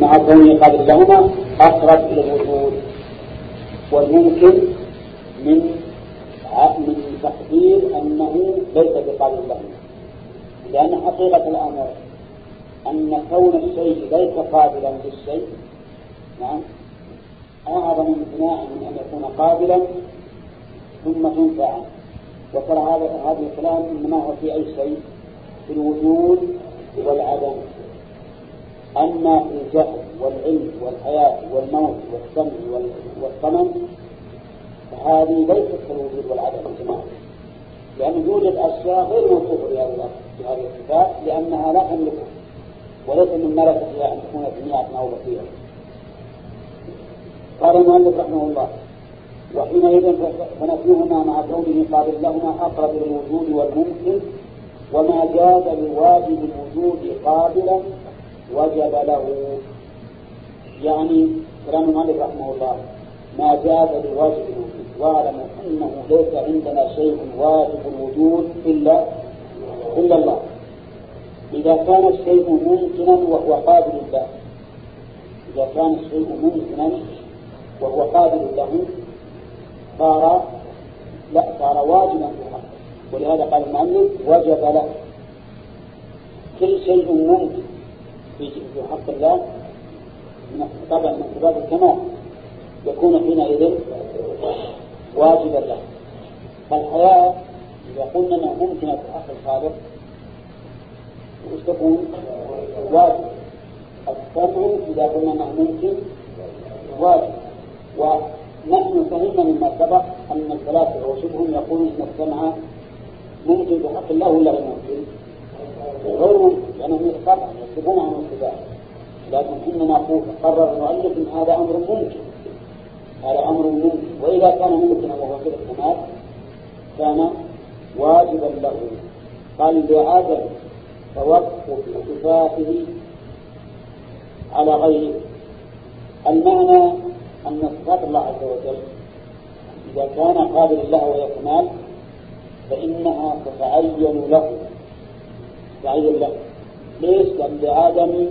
مع كونه قابل لهما أقرب إلى الوجود. والممكن من من تقدير أنه ليس بقابل لهما. لأن حقيقة الأمر أن كون الشيء ليس قابلا للشيء نعم أعظم امتناع من أن يكون قابلا ثم تنفع وترى هذا هذا الكلام إنما هو في أي شيء؟ في الوجود والعدم. أما في الجهل والعلم والحياة والموت والسمع والصمم فهذه ليست كالوجود والعدم جماعة لأن يوجد أشياء غير موصوفة بهذه الصفات لأنها لا تملكها وليس من ملكتها أن تكون جميعا أو بصيرة قال المؤلف رحمه الله وحينئذ فنفيهما مع كونه قابل لهما أقرب إلى الوجود والممكن وما جاز لواجب الوجود قابلا وجب له. يعني كلام المؤلف رحمه الله ما جاز لواجب الوجود واعلموا أنه ليس عندنا شيء واجب الوجود الا إلا الله. إذا كان الشيء ممكنا وهو قابل له. إذا كان الشيء ممكنا وهو قابل له صار لا صار واجبا في ولهذا قال المؤلف وجب له. كل شيء ممكن في حق الله طبعا من صفات الكمال يكون حينئذ واجبا له فالحياة إذا قلنا أنها ممكنة حق الخالق وش تكون؟ واجب السمع إذا قلنا أنه ممكن واجب ونحن فهمنا مما سبق أن الفلاسفة وشبههم يقولون أن السمع ممكن بحق الله ولا غير ممكن؟ غير ممكن لأنهم طبعا يكتبون عن الصفات لكن نقول قرر المؤلف أن هذا أمر ممكن. هذا أمر ممكن. وإذا كان ممكنا وهو كذا الكمال كان واجبا له. قال لعدم توقف صفاته على غيره. المعنى أن صفات الله عز وجل. إذا كان قابل الله وهي كمال فإنها تتعين له. تعين له ليش؟ لأن لعدم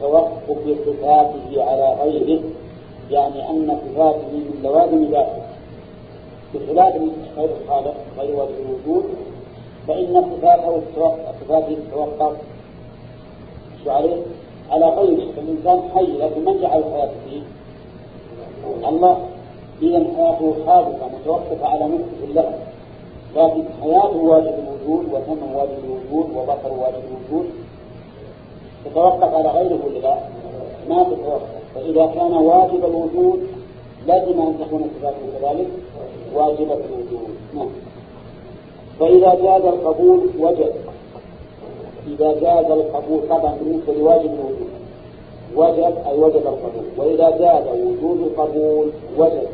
توقف صفاته على غيره يعني أن صفاته من لوازم ذاته بخلاف غير الخالق غير واجب الوجود فإن صفاته صفاته تتوقف عليه؟ على غيره فالإنسان حي لكن من جعل الحياة فيه؟ الله إذا حياته حادثة متوقفة على نفسه الله لكن حياته واجب الوجود وثمن واجب الوجود وبصر واجب الوجود. تتوقف على غيره ولا لا؟ ما تتوقف. فإذا كان واجب الوجود لازم أن تكون صفاته كذلك واجبة الوجود. نعم. فإذا جاز القبول وجب. إذا جاز القبول طبعا بالنسبة لواجب الوجود. وجب أي وجب القبول. وإذا جاز وجود القبول وجب.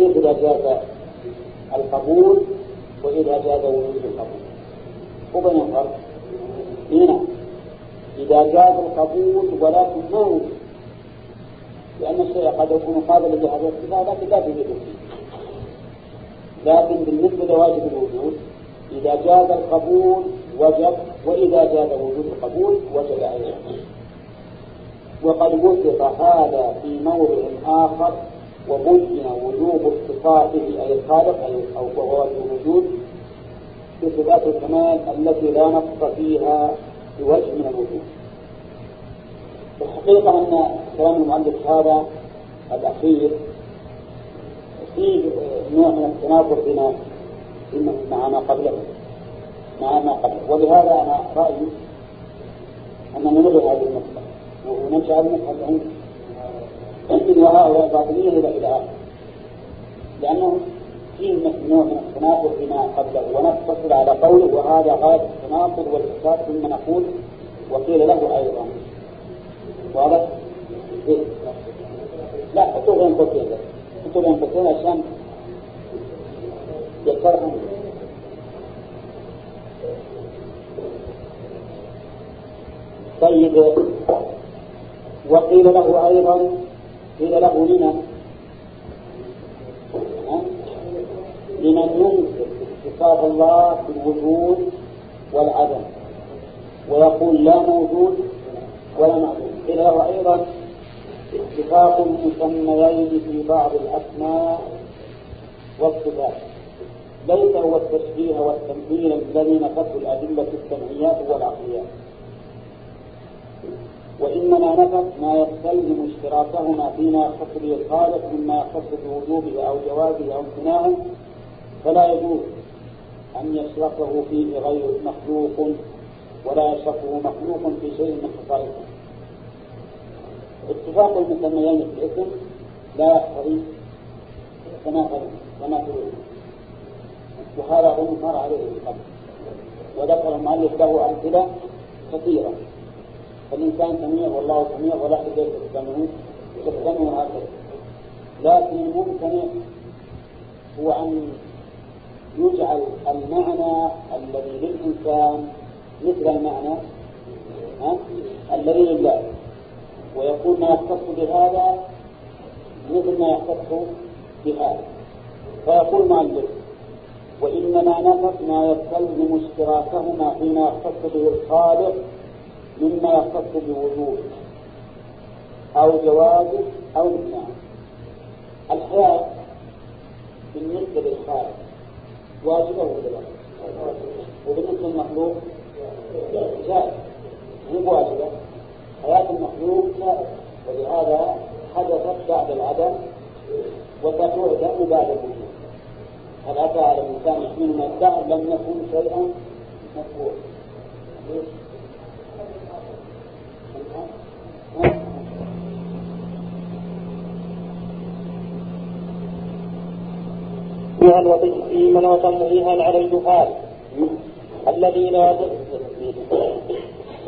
كيف إذا جاز القبول وإذا جاز وجود القبول. وبين الفرق؟ هنا إذا جاز القبول ولكن ما وجد. لأن الشيء قد يكون قابلا لهذه الصفة لكن لا توجد فيه. لكن بالنسبة لواجب الوجود إذا جاز القبول وجب وإذا جاز وجود القبول وجب أيضا وقد وثق هذا في موضع آخر وبين وجوب اتصافه أي الخالق أي واجب الوجود بصفات الكمال التي لا نقص فيها بوجه من الوجود. الحقيقة أن كلام المؤلف هذا الأخير فيه نوع من التناقض بما مع ما قبله مع ما قبله. ولهذا أنا رأيي أننا نلغي هذه المسألة هذه المسألة عند عند وهؤلاء الباطنية إلى إلى آخره لأنه فيه نوع من التناقض بما قبله ونقتصر على قوله وهذا غاية التناقض والفساد ثم نقول وقيل له أيضا. واضح؟ لا حطوا بين قوسين حطوا بين قوسين عشان يتفرحوا طيب. وقيل له أيضا قيل له لمن؟ لمن ينكر صفات الله في الوجود والعدم. ويقول لا موجود ولا معدوم. إذا هو أيضا اتفاق المسميين في بعض الأسماء والصفات. ليس هو التشبيه والتمثيل الذي نفته الأدلة السمعيات والعقليات وإنما نفت ما يستلزم اشتراكهما فيما يخص به الخالق مما يخص بوجوبه أو جوازه أو امتناعه. فلا يجوز أن يشركه فيه غير مخلوق ولا يشركه مخلوق في شيء من خصائصه. اتفاق المسميين في الاسم لا يقتضي تناقض تناقض وهذا هو مر عليه قبل وذكر المؤلف له أمثلة كثيرة. فالإنسان سميع والله سميع ولا حد يستخدمه يستخدمه هكذا. لكن الممتنع هو أن يجعل المعنى الذي للإنسان مثل المعنى الذي لله. ويكون ما يختص بهذا مثل ما يختص بهذا. فيقول مؤلف وإنما نفت ما يستلزم اشتراكهما فيما يختص به الخالق مما يختص بوجوده أو جوازه أو امتناعه الحياة بالنسبة للخالق واجبة ولا وبالنسبة للمخلوق جائز. مو واجبة حياة المخلوق جائزة ولهذا حدثت بعد العدم وستعدم بعد الوجود هل أتى على الإنسان حين من الدهر لم يكن شيئا مفهوم تشبيها وتجسيما وتمويها على الجهال. الذين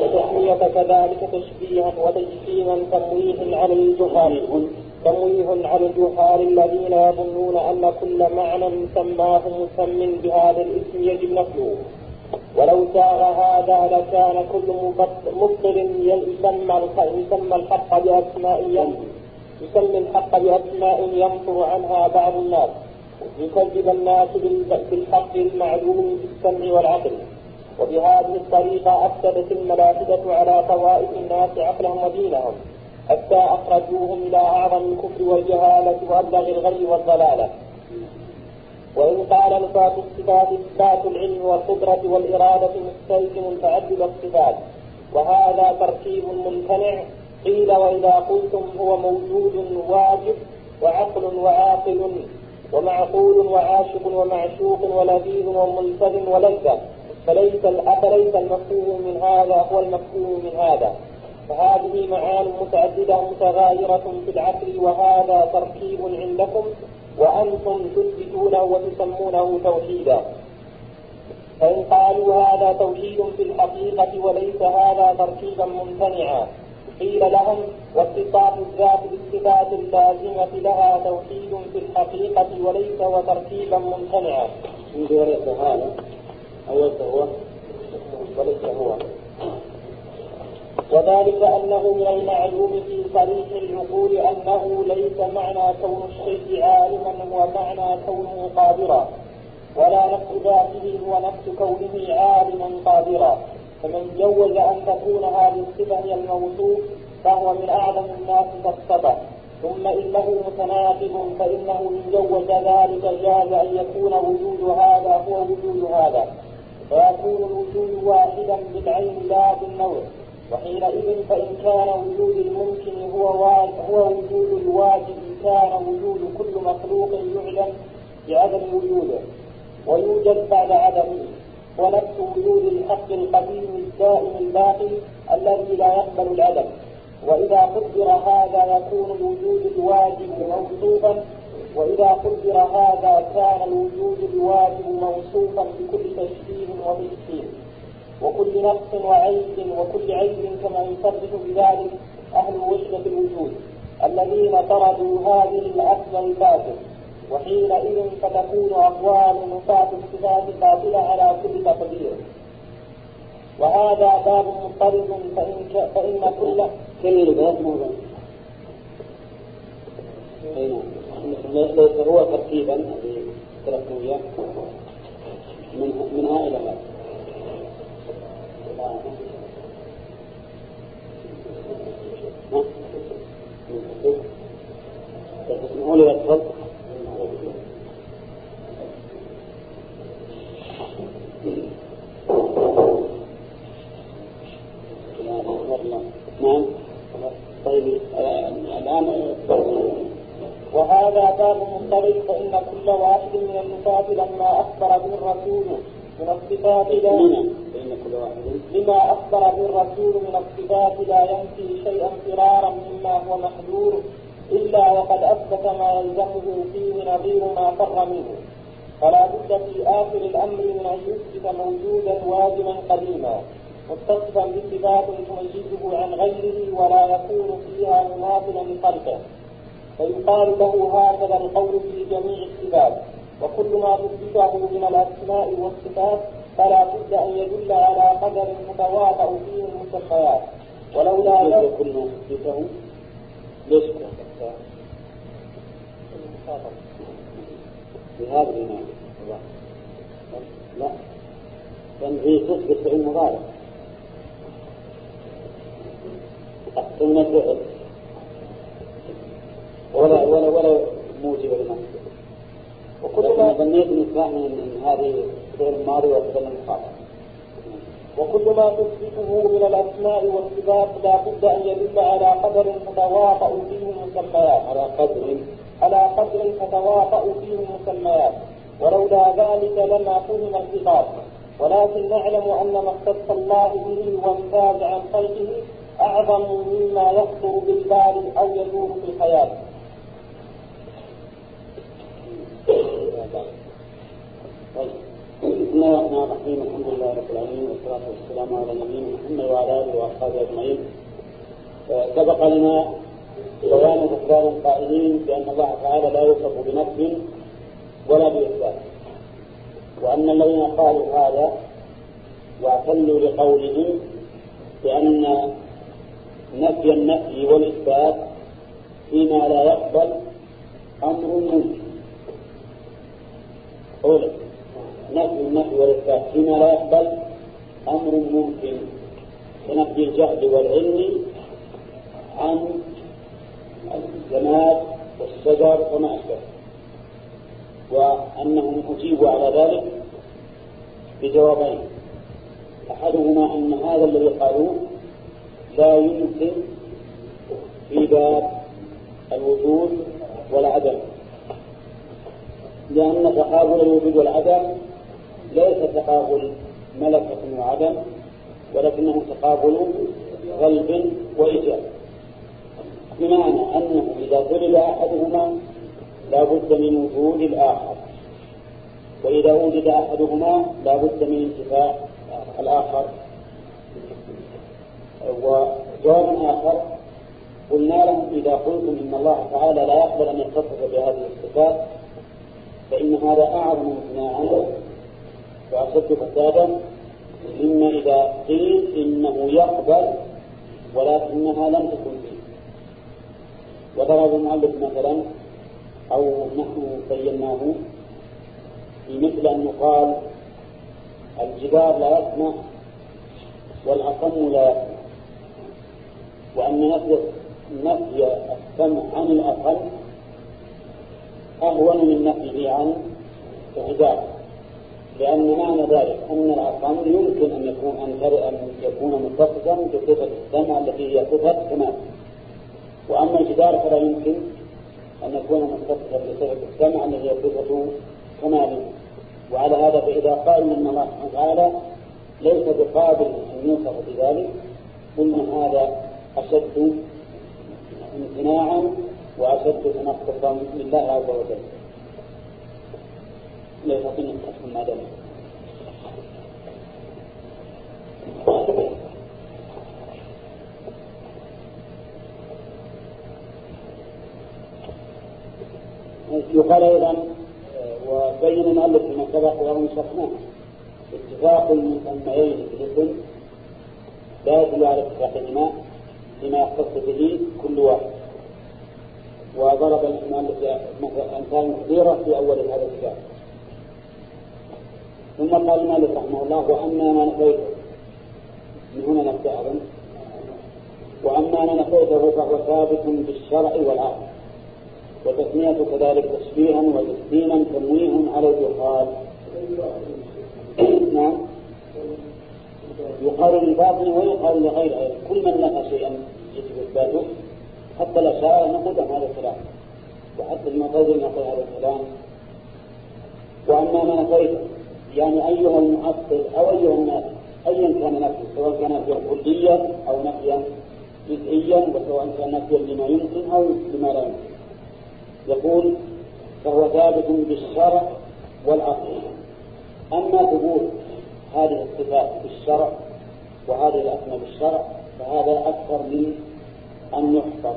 وتسمية كذلك تشبيها وتجسيما تمويه على الجهال. تمويه على الجهال الذين يظنون أن كل معنى سماه مسم بهذا الاسم يجب نفيه ولو سار هذا لكان كل مبطل يسمى يسمى الحق بأسماء يسمي الحق بأسماء ينفر عنها بعض الناس. يكذب الناس بالحق المعلوم بالسمع والعقل. وبهذه الطريقة أفسدت الملاحدة على طوائف الناس عقلهم ودينهم حتى أخرجوهم إلى أعظم الكفر والجهالة وأبلغ الغي والضلالة. وإن قال نفاة الصفات إثبات العلم والقدرة والإرادة مستلزم تعدد الصفات. وهذا تركيب ممتنع قيل وإذا قلتم هو موجود واجب وعقل وعاقل ومعقول وعاشق ومعشوق ولذيذ ومنفذ ولذة فليس فليس المفهوم من هذا هو المفهوم من هذا. فهذه معان متعددة متغايرة في العقل وهذا تركيب عندكم. وأنتم تثبتونه وتسمونه توحيدا فإن قالوا هذا توحيد في الحقيقة وليس هذا تركيبا ممتنعا قيل لهم واتصاف الذات بالصفات اللازمة لها توحيد في الحقيقة وليس وتركيبا ممتنعا. وليس هذا أو هو وليس هو وذلك أنه من المعلوم في صريح العقول أنه ليس معنى كون الشيء عالما هو معنى كونه قادرا. ولا نفس ذاته هو نفس كونه عالما قادرا. فمن جوز أن تكون هذه الصفة هي الموصوف فهو من أعظم الناس كالصبا ثم إنه متناقض فإنه إن جوز ذلك جاز أن يكون وجود هذا هو وجود هذا. فيكون الوجود واحدا بالعين لا بالنوع. وحينئذ فإن كان وجود الممكن هو هو وجود الواجب كان وجود كل مخلوق يعلم بعدم وجوده ويوجد بعد عدمه ونفس وجود الحق القديم الدائم الباقي الذي لا يقبل العدم وإذا قدر هذا يكون الوجود الواجب موصوفا وإذا قدر هذا كان الوجود الواجب موصوفا بكل تشبيه وتشبيه. وكل نقص وعيب وكل عيب كما يصرح بذلك أهل وحدة الوجود الذين طردوا هذه الأصل الباطل وحينئذ فتكون أقوال نفاة الصفات باطلة على كل تقدير. وهذا باب مضطرب فإن, فإن كل كل باب موضوع ليس هو ترتيبا من منها إلى هذا الحكم أولى يدخل نعم طيب الآن وهذا باب مضطرب فإن كل واحد من النفاق لما أخبر به الرسول من الصفات إلى نعم. كل واحد. لما أخبر به الرسول من الصفات لا ينفي شيئا فرارا مما هو محذور إلا وقد أثبت ما يلزمه فيه نظير ما فر منه. فلا بد في آخر الأمر من أن يثبت موجودا واجبا قديما متصفا بصفات تميزه عن غيره ولا يكون فيها مماثلا لخلقه. فيقال له هكذا القول في جميع الصفات وكل ما تثبته من الأسماء والصفات فلا بد أن يدل على قدر متواطأ فيه المسميات ولولا ذلك كل ما تثبته ليش بهذا الإيمان لا. لأن هي تثبت فعل مضارع أحسن فعل ولا ولا ولا موجب لما وكل ما ظنيت فاهم إن هذه فعل الماضي وفعل المخاطب وكل ما تثبته من الأسماء والصفات لا بد أن يدل على قدر تتواطا فيه المسميات. على قدر. على قدر تتواطا فيه المسميات. ولولا ذلك لما فهم الخطاب ولكن نعلم أن ما اختص الله به وامتاز عن خلقه أعظم مما يخطر بالبال أو يدور في الخيال. طيب. بسم الله الرحمن الرحيم. الحمد لله رب العالمين والصلاة والسلام على نبينا محمد وعلى آله وأصحابه أجمعين. سبق لنا بيان كفار القائلين بأن الله تعالى لا يوصف بنفس ولا بإثبات وأن الذين قالوا هذا واعتلوا لقولهم بأن نفي النفي والإثبات فيما لا يقبل أمر ممكن أولا. نفي النفي والإثبات فيما لا يقبل أمر ممكن. كنفي الجهل والعلم عن الجماد والشجر وما أشبه. وأنهم أجيبوا على ذلك بجوابين. أحدهما أن هذا الذي قالوه لا يمكن في باب الوجود والعدم. لأن تقابل الوجود والعدم ليس تقابل ملكة وعدم ولكنه تقابل غلب وإيجاب. بمعنى أنه إذا طلب أحدهما لا بد من وجود الآخر. وإذا وجد أحدهما لا بد من انتفاء الآخر. وجواب آخر قلنا لهم إذا قلتم إن الله تعالى لا يقبل أن يتصف بهذه الصفات فإن هذا أعظم امتناعا وأشد فسادا مما إذا قيل إنه يقبل ولكنها لم تكن فيه. وضرب المؤلف مثلا أو نحن بيناه في مثل أن يقال الجدار لا يسمع والأصم لا يسمع. وأن نفي نفي السمع عن الأصم أهون من نفيه عن الحجاب لأن معنى ذلك أن الأصم يمكن أن يكون أن يكون متصفا بصفة السمع التي هي صفة كمال وأما الجدار فلا يمكن أن يكون متصفا بصفة السمع التي هي صفة كمال وعلى هذا فإذا قالوا أن الله سبحانه وتعالى ليس بقابل أن يوصف بذلك قلنا هذا أشد امتناعا وأشد تنقصا لله عز وجل. يستطيع أن ما يقال أيضا وبين المؤلف فيما سبق وهو شرحناه. اتفاق المسميين في الاسم لا يدل على اتفاقهما فيما يختص به كل واحد. وضرب المؤلف أمثال كثيرة في أول هذا الكتاب. ثم قال المؤلف رحمه الله وأما ما نفيته من هنا نبدأ أظن. وأما ما نفيته فهو ثابت بالشرع والعقل. وتسمية كذلك تشبيها وتسليما تمويه على الجهال. نعم. يقال للباطن ويقال لغيره. كل من نفى شيئا يجب إثباته. حتى الأشاعرة نقول هذا الكلام. وحتى المعتزلة نقول هذا الكلام. وأما ما نفيت يعني أيها المعطل أو أيها الناس أيا كان نفسه سواء كان نفيا كليا أو نفيا جزئيا وسواء كان نفيا لما يمكن أو لما لا يمكن. يقول فهو ثابت بالشرع والعقل. أما ثبوت هذه الصفات بالشرع وهذه الأسماء بالشرع فهذا أكثر من أن يحفظ.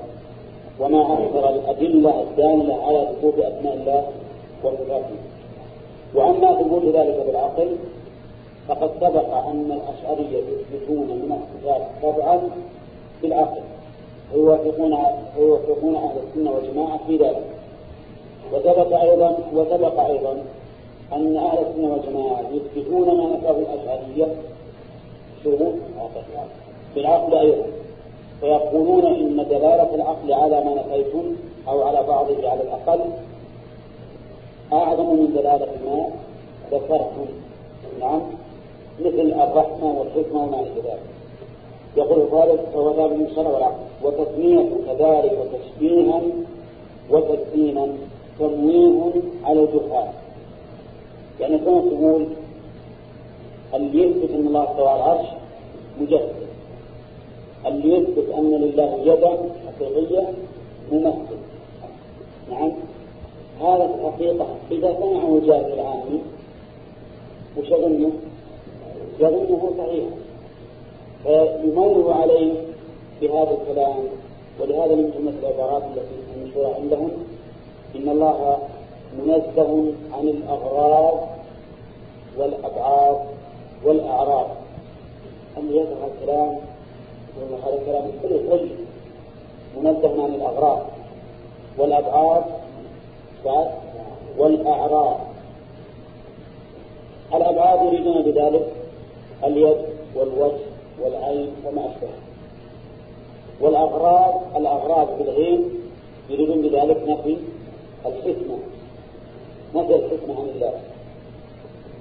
وما أكثر الأدلة الدالة على ثبوت أسماء الله وصفاته وأما ثبوت ذلك بالعقل فقد سبق أن الأشعرية يثبتون من الصفات طبعا بالعقل ويوافقون ويوافقون أهل السنة والجماعة في ذلك. وثبت أيضا وسبق أيضا أن أهل السنة والجماعة يثبتون ما نفاه الأشعرية شروط بالعقل أيضا. فيقولون إن دلالة العقل على ما نفيتم أو على بعضه على الأقل أعظم من دلالة ما ذكرتم نعم. مثل الرحمة والحكمة وما إلى ذلك. يقول الثالث فهو ثابت من الشرع والعقل وتسمية كذلك تشبيها وتسليما تمويه على الجهال يعني كما تقول اللي يثبت أن الله استوى على العرش؟ مجسد. اللي يثبت أن لله يدا حقيقية؟ ممثل. نعم. هذا في الحقيقة. إذا سمعه الجاهل العامي وش يظنه؟ يظنه صحيحا فيمر عليه بهذا الكلام ولهذا من جملة العبارات التي المشهورة عندهم إن الله منزه عن الأغراض والأبعاد والأعراض. أن يظهر الكلام هذا الكلام كله منزه عن الأغراض والأبعاد والأعراض. الأبعاد يريدون بذلك اليد والوجه والعين وما أشبه. والأغراض الأغراض بالغين يريدون بذلك نفي الحكمة. نفي الحكمة عن الله.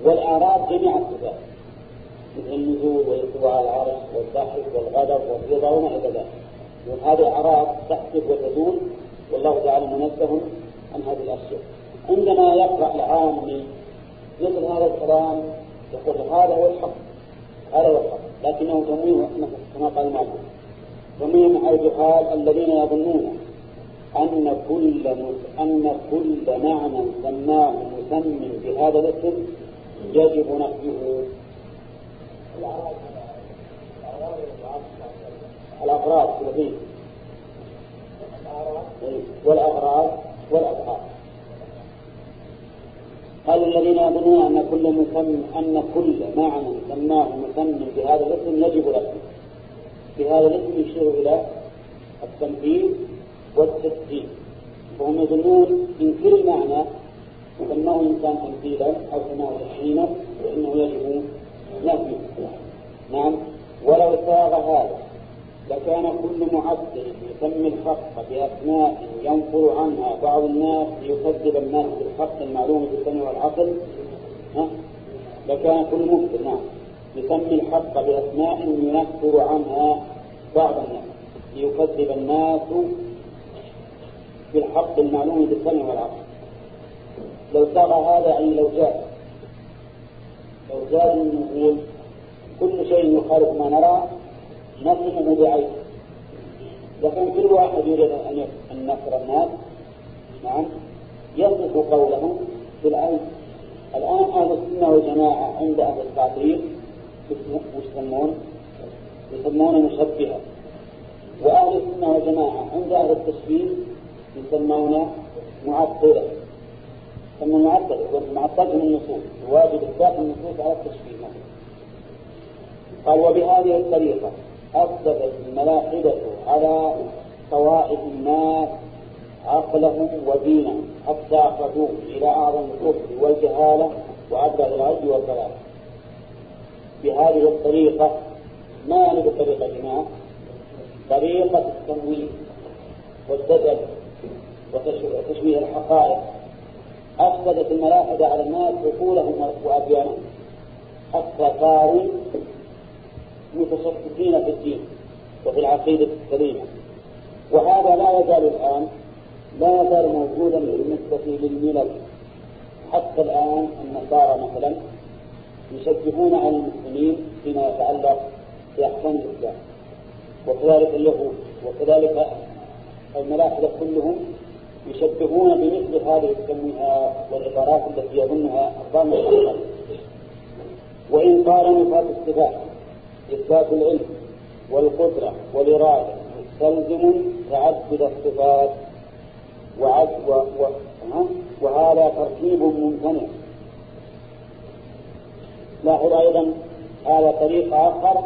والأعراض جميع الصفات مثل النزول والاستواء على العرش والضحك والغضب والرضا وما إلى ذلك. وهذه أعراض تحدث وتزول والله تعالى منزه عن هذه الأشياء عندما يقرأ العامي مثل هذا الكلام يقول هذا هو الحق هذا هو الحق. لكنه تمويه كما قال المعلم تمويه من الجهال الذين يظنون أن كل أن كل معنى سماه مسمى بهذا الاسم يجب نفيه. الأفراد في والأغراض والأفعال قال الذين يظنون أن كل مسمى أن كل معنى سماه مسمى بهذا الاسم يجب نفيه بهذا الاسم يشير إلى التنفيذ والتسجيل. وهم يظنون من كل معنى سماه الإنسان تمثيلا أو سماه تحريما فإنه يجب نفيه. نعم. ولو ساغ هذا. لكان كل معدل يسمي الحق بأسماء ينفر عنها بعض الناس ليكذب الناس بالحق المعلوم بالسمع والعقل. ها؟ لكان كل ممكن نعم. يسمي الحق بأسماء ينفر عنها بعض الناس ليكذب الناس بالحق المعلوم بالسمع والعقل. لو ساغ هذا أي لو جاء لو جاء كل شيء يخالف ما نرى. نصفه بعين لكن كل واحد يريد أن نصر الناس نعم يصف قوله بالعين الآن. أهل السنة والجماعة عند أهل التعطيل يسمون يسمون مشبهة. وأهل السنة والجماعة عند أهل التشبيه يسمون معطلة. يسمون معطلة معطلة من النصوص الواجب إثبات النصوص على التشبيه قال وبهذه الطريقة أفسدت الملاحدة على طوائف الناس عقلهم ودينهم حتى أخرجوه إلى أعظم الكفر والجهالة وأبلغ العز والضلال. بهذه الطريقة ما يعني بالطريقة جماعة طريقة التمويل والدجل وتشويه الحقائق. أفسدت الملاحدة على الناس عقولهم وأديانهم. حتى صاروا متشككين في الدين وفي العقيدة السليمة وهذا لا يزال الآن لا يزال موجودا بالنسبة للملل. حتى الآن النصارى مثلا يشجعون على المسلمين فيما يتعلق بأحكام الإسلام. وكذلك اليهود وكذلك الملاحدة كلهم يشبهون بمثل هذه التمويهات والعبارات التي يظنها الظن وإن قارنوا فات الصفات إثبات العلم والقدرة والإرادة. يستلزم تعدد الصفات. وعد و و وهذا تركيب ممتنع لاحظ أيضا هذا طريق آخر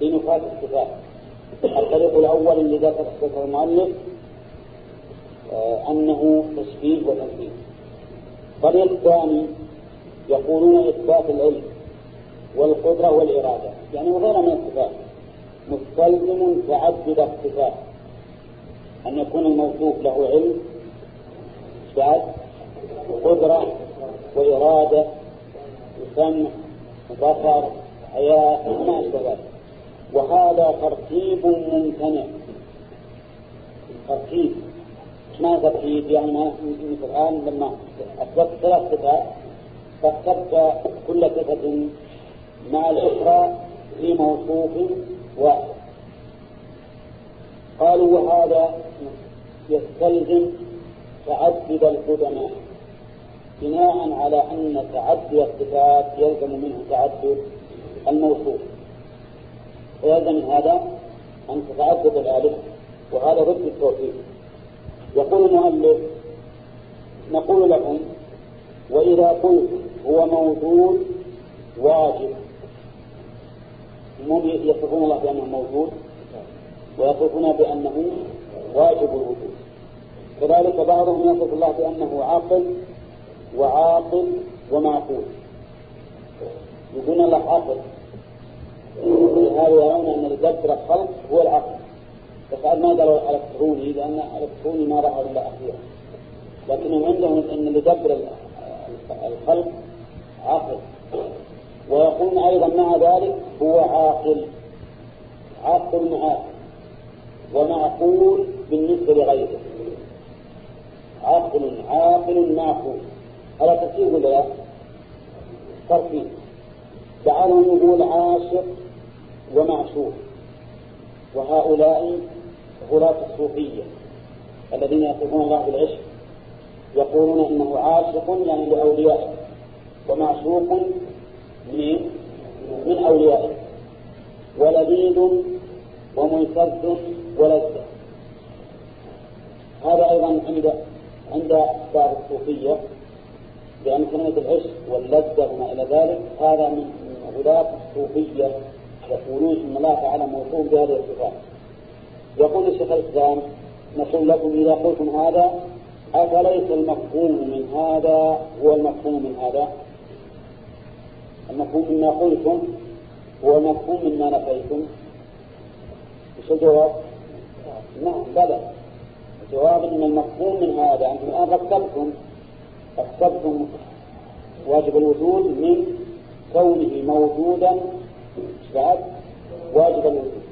لنفاة الصفات. الطريق الأول الذي ذكره المؤلف آه أنه تشبيه وتنفيذ. الطريق الثاني يقولون إثبات العلم. والقدرة والإرادة. يعني وغيرها من الصفات مستلزم تعدد الصفات أن يكون الموصوف له علم بعد قدرة وإرادة وسمع وبصر حياة وما أشبه ذلك. وهذا ترتيب ممتنع. ترتيب. ما ترتيب؟ يعني مثل الآن لما أثبت ثلاث صفات فاخترت كل صفة مع الأخرى في موصوف واحد. قالوا وهذا يستلزم تعدد القدماء بناء على أن تعدد الصفات يلزم منه تعدد الموصوف. ويلزم هذا أن تتعدد الآلهة وهذا ضد التوحيد. يقول المؤلف نقول لكم وإذا قلت هو موجود واجب. هم يصفون الله بأنه موجود ويصفون بأنه واجب الوجود. كذلك بعضهم يصف الله بأنه عاقل وعاقل ومعقول. يقولون الله عاقل. لهذا يرون أن يدبر الخلق هو العقل. بس ما قالوا الكتروني لأن الكتروني ما رأوا إلا أخيرا. لكنهم عندهم أن يدبر الخلق عاقل. ويقول أيضا مع ذلك هو عاقل. عاقل معاقل. ومعقول بالنسبة لغيره. عقل عاقل معقول. هذا ترتيب ولا لا؟ ترتيب بعضهم يقول عاشق ومعشوق. وهؤلاء غلاة الصوفية الذين يصفون الله بالعشق يقولون إنه عاشق يعني لأوليائه ومعشوق من من اوليائه ولذيذ وملتذ ولذة هذا أيضا عند عند بعض الصوفية لأن كلمة العشق واللذة وما إلى ذلك هذا من غلاة الصوفية يقولون إن الله تعالى موصوف بهذه الصفات. يقول الشيخ الإسلام نقول لكم إذا قلتم هذا أفليس المفهوم من هذا هو المفهوم من هذا؟ المفهوم مما قلتم هو المفهوم مما نفيتم. وش الجواب؟ نعم بلى. الجواب إن المفهوم من هذا أنتم الآن رتبتم رتبتم واجب الوجود من كونه موجودا بعد واجب الوجود.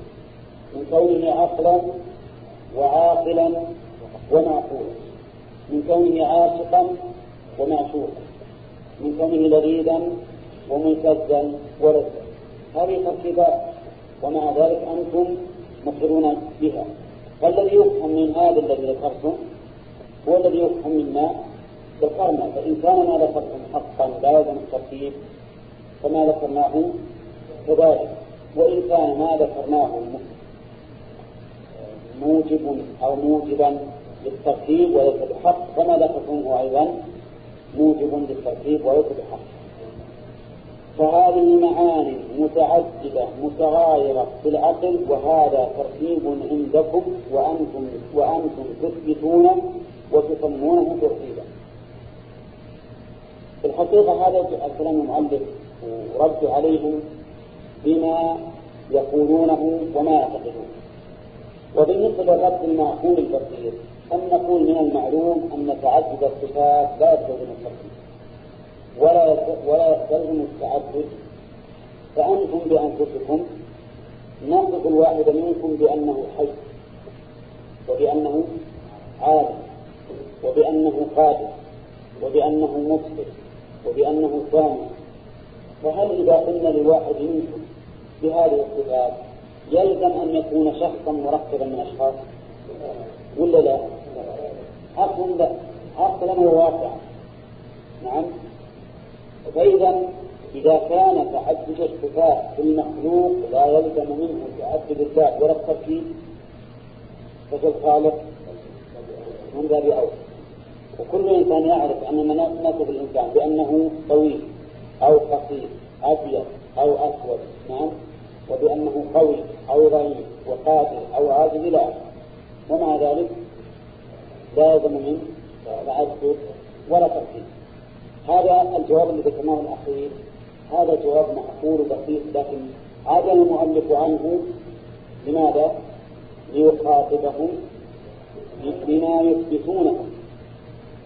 من كونه عقلا وعاقلا ومعقولا. من كونه عاشقا ومعشوقا. من كونه لذيذا وملتزا ولذا هذه تركيبات ومع ذلك أنتم مقرون بها. فالذي يفهم من هذا الذي ذكرته هو الذي يفهم مما ذكرنا. فإن كان ما ذكرتم حقا لا يلزم الترتيب فما ذكرناه كذلك وإن كان ما ذكرناه موجب أو موجبا للترتيب وليس بحق فما ذكرتموه أيضا موجب للترتيب وليس بحق. فهذه معاني متعددة متغايرة في العقل وهذا ترتيب عندكم وأنتم وأنتم تثبتون وتسمونه ترتيبا. في الحقيقة هذا الكلام المؤلف ورد عليهم بما يقولونه وما يعتقدون. وبالنسبة للرد المعقول البصير أن نقول من المعلوم أن تعدد الصفات لا يستلزم الترتيب. ولا ولا يستلزم التعدد. فأنتم بأنفسكم نصف الواحد منكم بأنه حي وبأنه عالم وبأنه قادر وبأنه مبصر وبأنه سامع فهل إذا قلنا لواحد منكم بهذه الصفات يلزم أن يكون شخصا مركبا من أشخاص ولا لا؟ أصلا لا. أصلا هو واقع. نعم. فإذا إذا كان تعدد الصفات في المخلوق لا يلزم منه تعدد الذات ولا التركيب ففي الخالق من باب أول. وكل إنسان يعرف أن من نصف الإنسان بأنه طويل أو قصير أبيض أو أسود نعم وبأنه قوي أو ضعيف وقادر أو عاجز إلى ومع ذلك لا يلزم منه تعدد ولا تركيب هذا الجواب الذي ذكرناه الأخير. هذا جواب معقول بسيط لكن عدم المؤلف عنه لماذا؟ ليخاطبهم بما يثبتونه.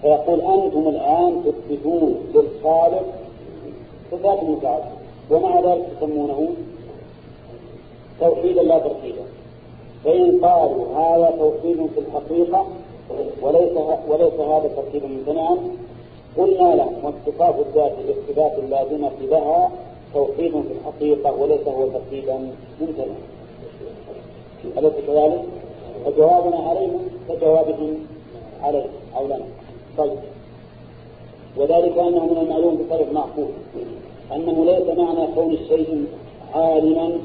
فيقول أنتم الآن تثبتون للخالق صفات متعددة ومع ذلك تسمونه توحيدا لا تركيبا. فإن قالوا هذا توحيد في الحقيقة وليس وليس هذا تركيبا ممتنعا قلنا لهم واتصاف الذات باثبات اللازمة لها توحيد في الحقيقة وليس هو تركيبا ممتنعا أليس كذلك؟ فجوابنا عليهم كجوابهم عليه أو لنا طيب. وذلك أنه من المعلوم بطريق معقول أنه ليس معنى كون الشيء عالما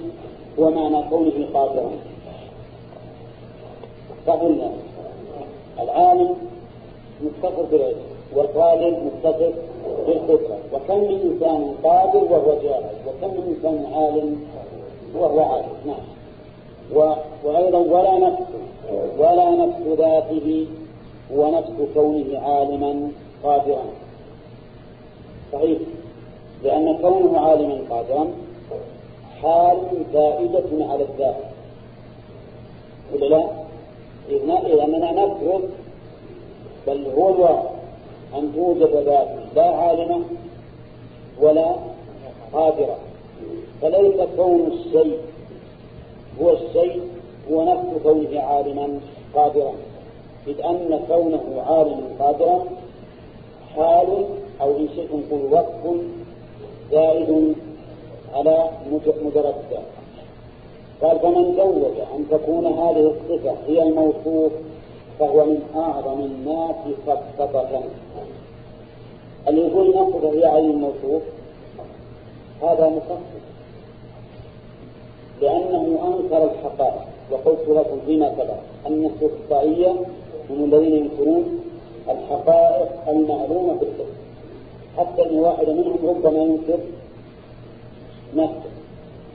هو معنى كونه قادرا. فقلنا العالم متصف بالعلم. والقادر متصف بالقدرة وكم من إنسان قادر وهو جاهل وكم من إنسان عالم وهو عالم. نعم. وأيضا ولا نفس ولا نفس ذاته هو نفس كونه عالما قادرا. صحيح. لأن كونه عالما قادرا حال زائدة على الذات. ولا لا؟ إذا أننا نفرض بل هو الواقع. أن توجد ذات لا عالمة ولا قادرة فليس كون الشيء هو الشيء هو نفس كونه عالما قادرا. إذ أن كونه عالما قادرا حال أو إن شئتم نقول وصف زائد على مجرد الذات قال فمن زوج أن تكون هذه الصفة هي الموصوف فهو من أعظم الناس خطة اللي يقول نصفه هي عين الموصوف هذا مخصص لأنه أنكر الحقائق. وقلت لكم فيما سبق. أن السلطائية هم الذين ينكرون الحقائق المعلومة في الحكم حتى أن واحد منهم ربما ينكر نفسه.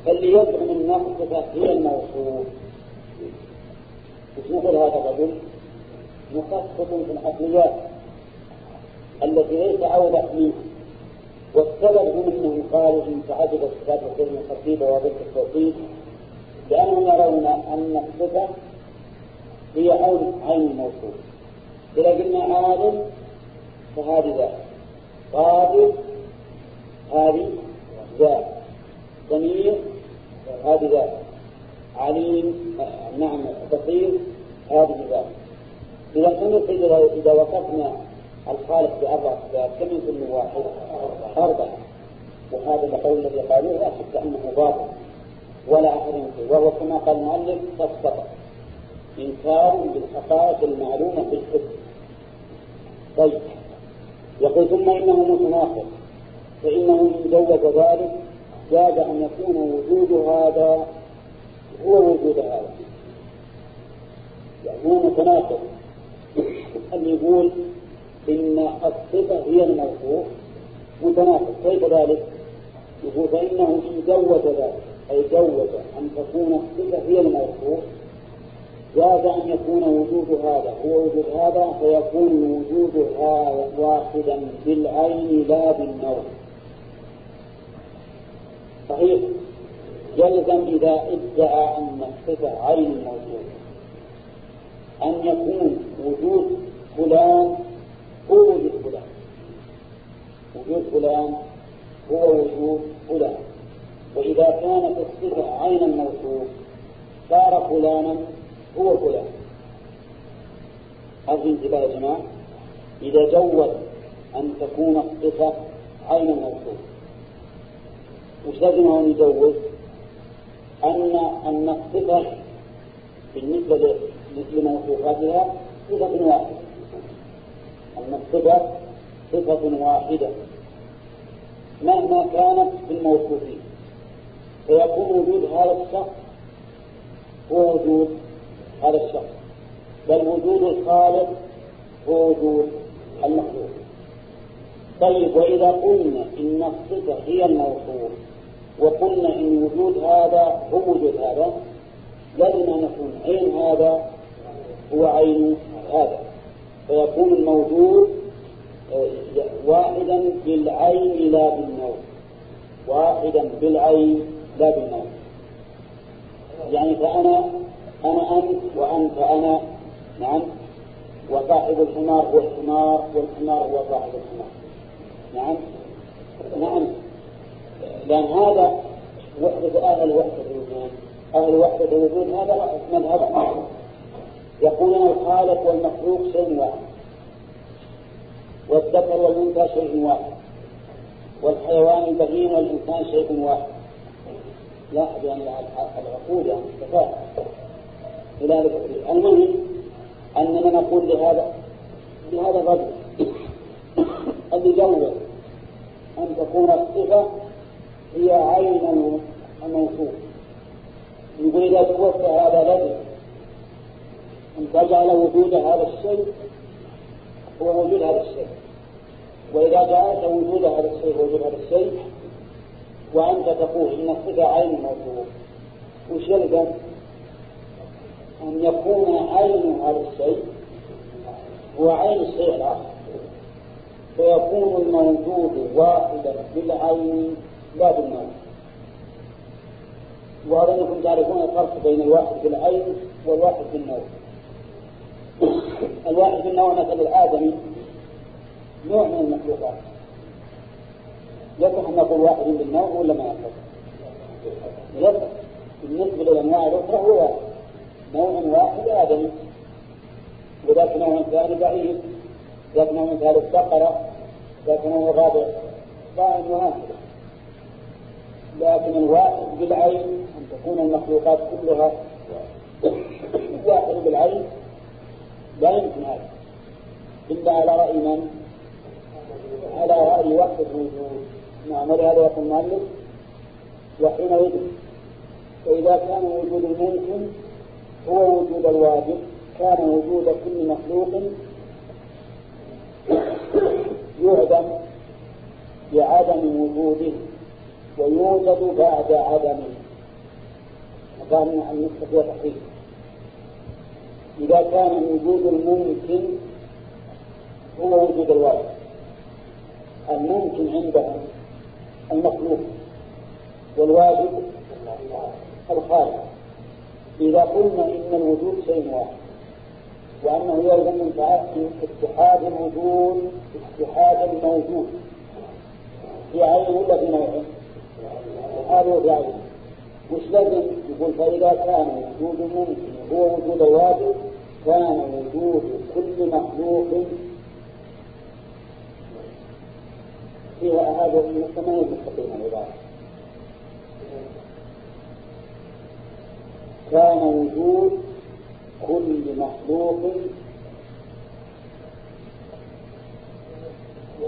فاللي يزعم النفس هي الموصوف. مش نقول هذا الرجل مخصص في العقليات. التي ليس أوضح منها والسبب هم انهم قالوا إن تعدد الصفات الكلمة الخطيبه وضد التوحيد لانهم يرون أن الصفة هي عين عين الموصوف إذا قلنا عالم فهذه ذات. قادر هذه ذات. ضمير هذه ذات. عليم نعم بصير هذه ذات. إذا كنا إذا وصفنا الخالق بأربع صفات. كم يكون واحد؟ أربعة وهذا القول الذي قالوه لا شك أنه باطل. ولا أحد ينكر وهو كما قال المؤلف فالسطر إنكار بالحقائق المعلومة الحكم. طيب. يقول ثم إنه متناقض. فإنه إن جوز ذلك جاز أن يكون وجود هذا هو وجود هذا. يعني هو متناقض. أن يقول إن الصفة هي الموصوف متناقض كيف ذلك؟ يقول فإنه إن جوز ذلك أي جوز أن تكون الصفة هي الموصوف جاز أن يكون وجود هذا. هو وجود هذا فيكون وجود هذا واحدا بالعين لا بالنوع صحيح. يلزم إذا ادعى أن الصفة عين الموجود أن يكون وجود فلان وجود فلان. وجود فلان هو وجود فلان. وإذا كانت الصفة عين الموصوف صار فلانا هو فلان. هذه انتباه يا جماعة. إذا جوز أن تكون الصفة عين الموصوف وش لازم أن يجوز؟ أن أن الصفة بالنسبة لموصوفاتها صفة واحدة. أن الصفة صفة واحدة. مهما كانت في الموصوفين فيكون وجود هذا الشخص هو وجود هذا الشخص بل وجود الخالق هو وجود المخلوق. طيب وإذا قلنا إن الصفة هي الموصوف وقلنا إن وجود هذا هو وجود هذا لازم أن نكون عين هذا هو عين هذا. فيكون الموجود آه، واحدا بالعين لا بالنوع واحدا بالعين لا بالنوع يعني فأنا أنا أنت وأنت أنا. نعم. وصاحب الحمار هو الحمار والحمار هو صاحب الحمار. نعم. نعم. لأن هذا وحدة أهل وحدة الوجود. أهل وحدة الوجود هذا مذهب. يقولون الخالق والمخلوق شيء واحد والذكر والأنثى شيء واحد والحيوان البهيم والإنسان شيء واحد. لا يعني العقول يعني كفاية. إلى المهم أننا نقول لهذا لهذا الرجل الذي جوز أن تكون الصفة هي عين الموصوف. يقول إذا توفى هذا لازم تجعل وجود هذا الشيء هو وجود هذا الشيء. وإذا جعلت وجود هذا الشيء وجود هذا الشيء وأنت تقول إن الصفة عين الموصوف وش يلزم؟ أن يكون عين هذا الشيء هو عين الشيء الآخر فيكون الموجود واحدا بالعين لا بالنوع وهذا أنكم تعرفون الفرق بين الواحد بالعين والواحد بالنوع الواحد بالنوع مثل الآدمي نوع من المخلوقات. يصح أن نقول واحد بالنوع ولا ما يصح؟ يصح بالنسبة للأنواع الأخرى هو واحد. نوع واحد آدمي وذاك نوع ثاني بعيد. ذاك نوع ثالث بقرة ذاك نوع رابع ضاع وهكذا لكن الواحد بالعين. أن تكون المخلوقات كلها واحد بالعين. لا يمكن هذا. إلا على رأي من؟ على رأي وحدة الوجود نعم ولهذا يقول المؤلف وحينئذ فإذا كان وجود الممكن هو وجود الواجب. كان وجود كل مخلوق يعدم بعدم وجوده ويوجد بعد عدمه. كان النسخة فيها تحريف إذا كان وجود الممكن هو وجود الواجب الممكن عندهم المخلوق والواجب الخالق. إذا قلنا إن الوجود شيء واحد وأنه يلزم من اتحاد الوجود اتحاد الموجود. في عين ولا في نوع؟ هذا في عين. وش لازم يقول فإذا كان وجود ممكن هو وجود الواجب كان وجود كل مخلوق. فيها هذا هي مستقيمة العبارة كان وجود كل مخلوق.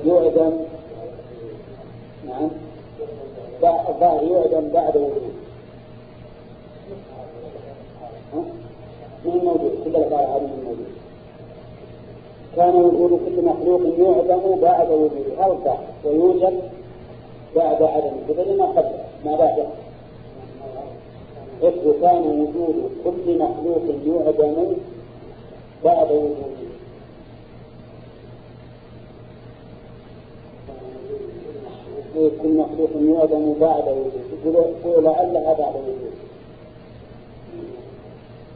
يعدم نعم يعدم بعد وجود من موجود كل العبارة هذه موجود كان وجود كل مخلوق يعدم بعد وجوده. هذا ويوجد بعد عدم بدل ما قبل؟ ما بعده إذ كان وجود كل مخلوق يعدم بعد وجوده. كل مخلوق يعدم بعد وجوده. يقول لعلها بعد وجوده.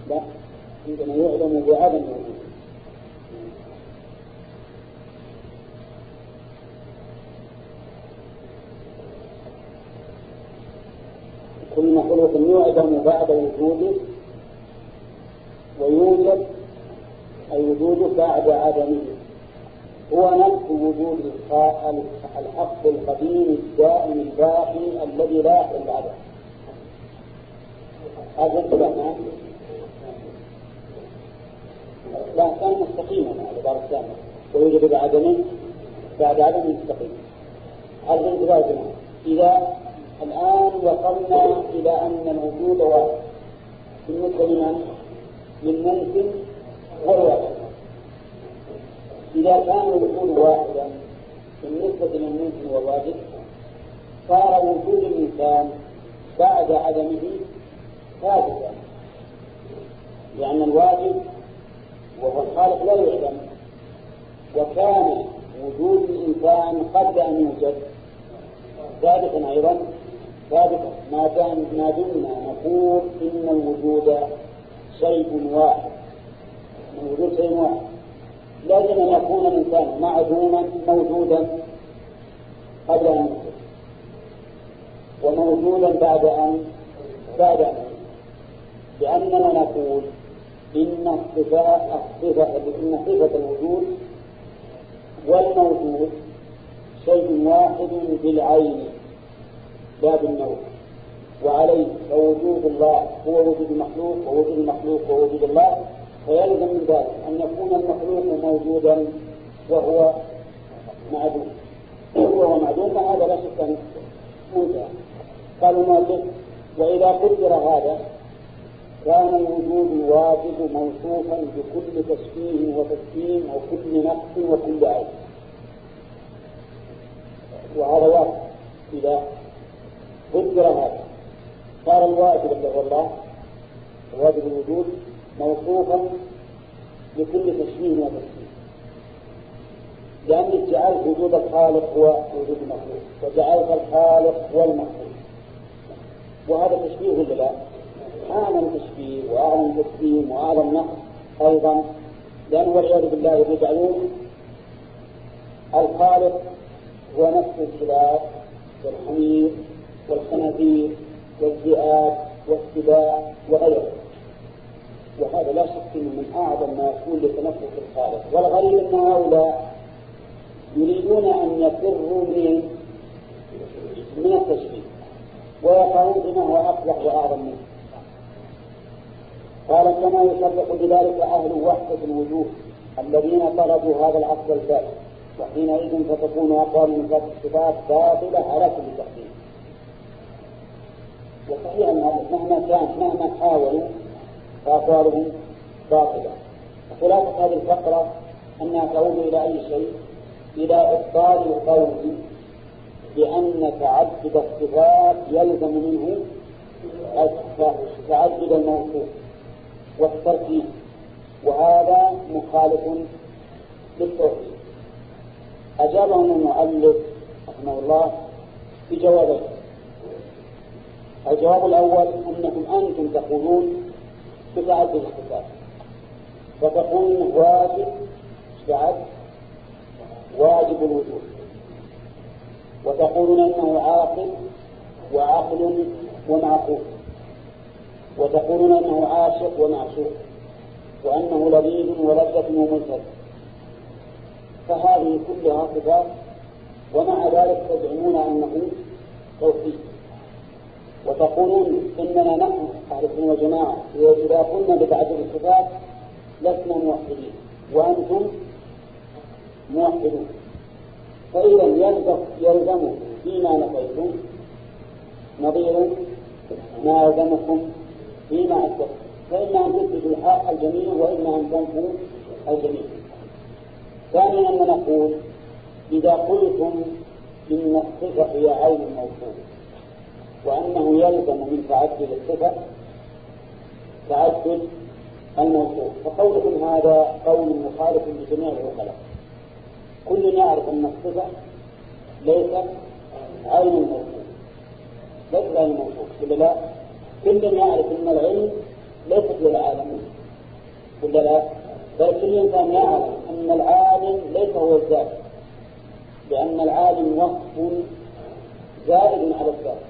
لا. عندما يعدم بعدم وجوده. مخلوق يعدم بعد وجوده ويوجد أي وجوده بعد عدمه. هو نفس وجود الحق القديم الدائم الباقي الذي لا يحل بعده. هذا لا كان مستقيما على دار الثانية ويوجد بعدمه بعد عدم مستقيم. هذا انتباه إذا الآن وصلنا إلى أن الوجود واحد. بالنسبة لمن؟ للممكن والواجب إذا كان الوجود واحدا بالنسبة للممكن والواجب صار وجود الإنسان بعد عدمه ثابتا لأن الواجب وهو الخالق لا يعدم وكان وجود الإنسان قبل أن يوجد ثابتا أيضا. ثابتا. ما دام ما دمنا نقول إن الوجود شيء واحد. الوجود شيء واحد. لازم أن يكون الإنسان معدوما موجودا قبل أن يوجد وموجودا بعد أن بعد أن. لأننا نقول إن الصفة الصفة إن صفة الوجود والموجود شيء واحد بالعين لا بالنوع وعليه فوجود الله هو وجود المخلوق ووجود المخلوق ووجود الله. فيلزم من ذلك أن يكون المخلوق موجودا وهو معدوم. وهو معدوم فهذا لا شك أنه منتهى. قال المؤلف وإذا قدر هذا كان الوجود الواجب موصوفا بكل تشبيه وتسليم أو كل نقص وكل عيب. وهذا واجب. إذا قدر هذا صار الواجب عند الله واجب الوجود موصوفا بكل تشبيه وتسليم لأنك جعلت وجود الخالق هو وجود المخلوق وجعلت الخالق هو المخلوق. وهذا تشبيه ولا لا؟ أعظم تشبيه وأعظم تسليم وأعظم نقص أيضا. لأنه والعياذ بالله يجعلون الخالق هو نفس الكلاب والحمير والخنازير والذئاب والسباع وغيره. وهذا لا شك إنه من أعظم ما يكون لتنفس الخالق. والغريب إن هؤلاء يريدون أن يفروا من من التشبيه. ويقعون بما هو اقبح وأعظم منه. قال كما يصدق بذلك أهل وحدة الوجود الذين طلبوا هذا العصر الفاسد وحينئذ فتكون أقوال من الصفات باطلة على كل تقدير. وصحيح أن مهما كان مهما حاولوا فأقوالهم باطلة. خلاصة هذه الفقرة أنها تعود إلى أي شيء؟ إلى إبطال القول بأن تعدد الصفات يلزم منه تعدد الموصوف. والتركيب وهذا مخالف للتوحيد. أجابهم المؤلف رحمه الله بجوابين. الجواب الأول أنكم أنتم تقولون بتعدد الصفات فتقولون واجب بعد واجب الوجود. وتقولون أنه عاقل وعقل ومعقول. وتقولون أنه عاشق ومعشوق وأنه لذيذ ولذة وملتذ فهذه كلها صفات ومع ذلك تزعمون أنه توحيد. وتقولون إننا نحن أهل السنة والجماعه اذا قلنا بتعدد الصفات لسنا موحدين وأنتم موحدون. فإذا يلزم يلزم فيما نفيتم نظير ما يلزمكم فيما أثبت فإما أن تثبتوا الجميع وإما أن تنفوا الجميع. ثانيا أن نقول إذا قلتم إن الصفة هي عين الموصوف وأنه يلزم من تعدد الصفة تعدد الموصوف. فقولكم هذا قول مخالف لجميع العقلاء كل يعرف أن الصفة ليست عين الموصوف. ليست عين الموصوف ولا لا؟ كل يعرف أن العلم ليست للعالم ولا لا؟ بل كل إنسان يعرف أن العالم ليس هو الذات لأن العالم وصف زائد على الذات.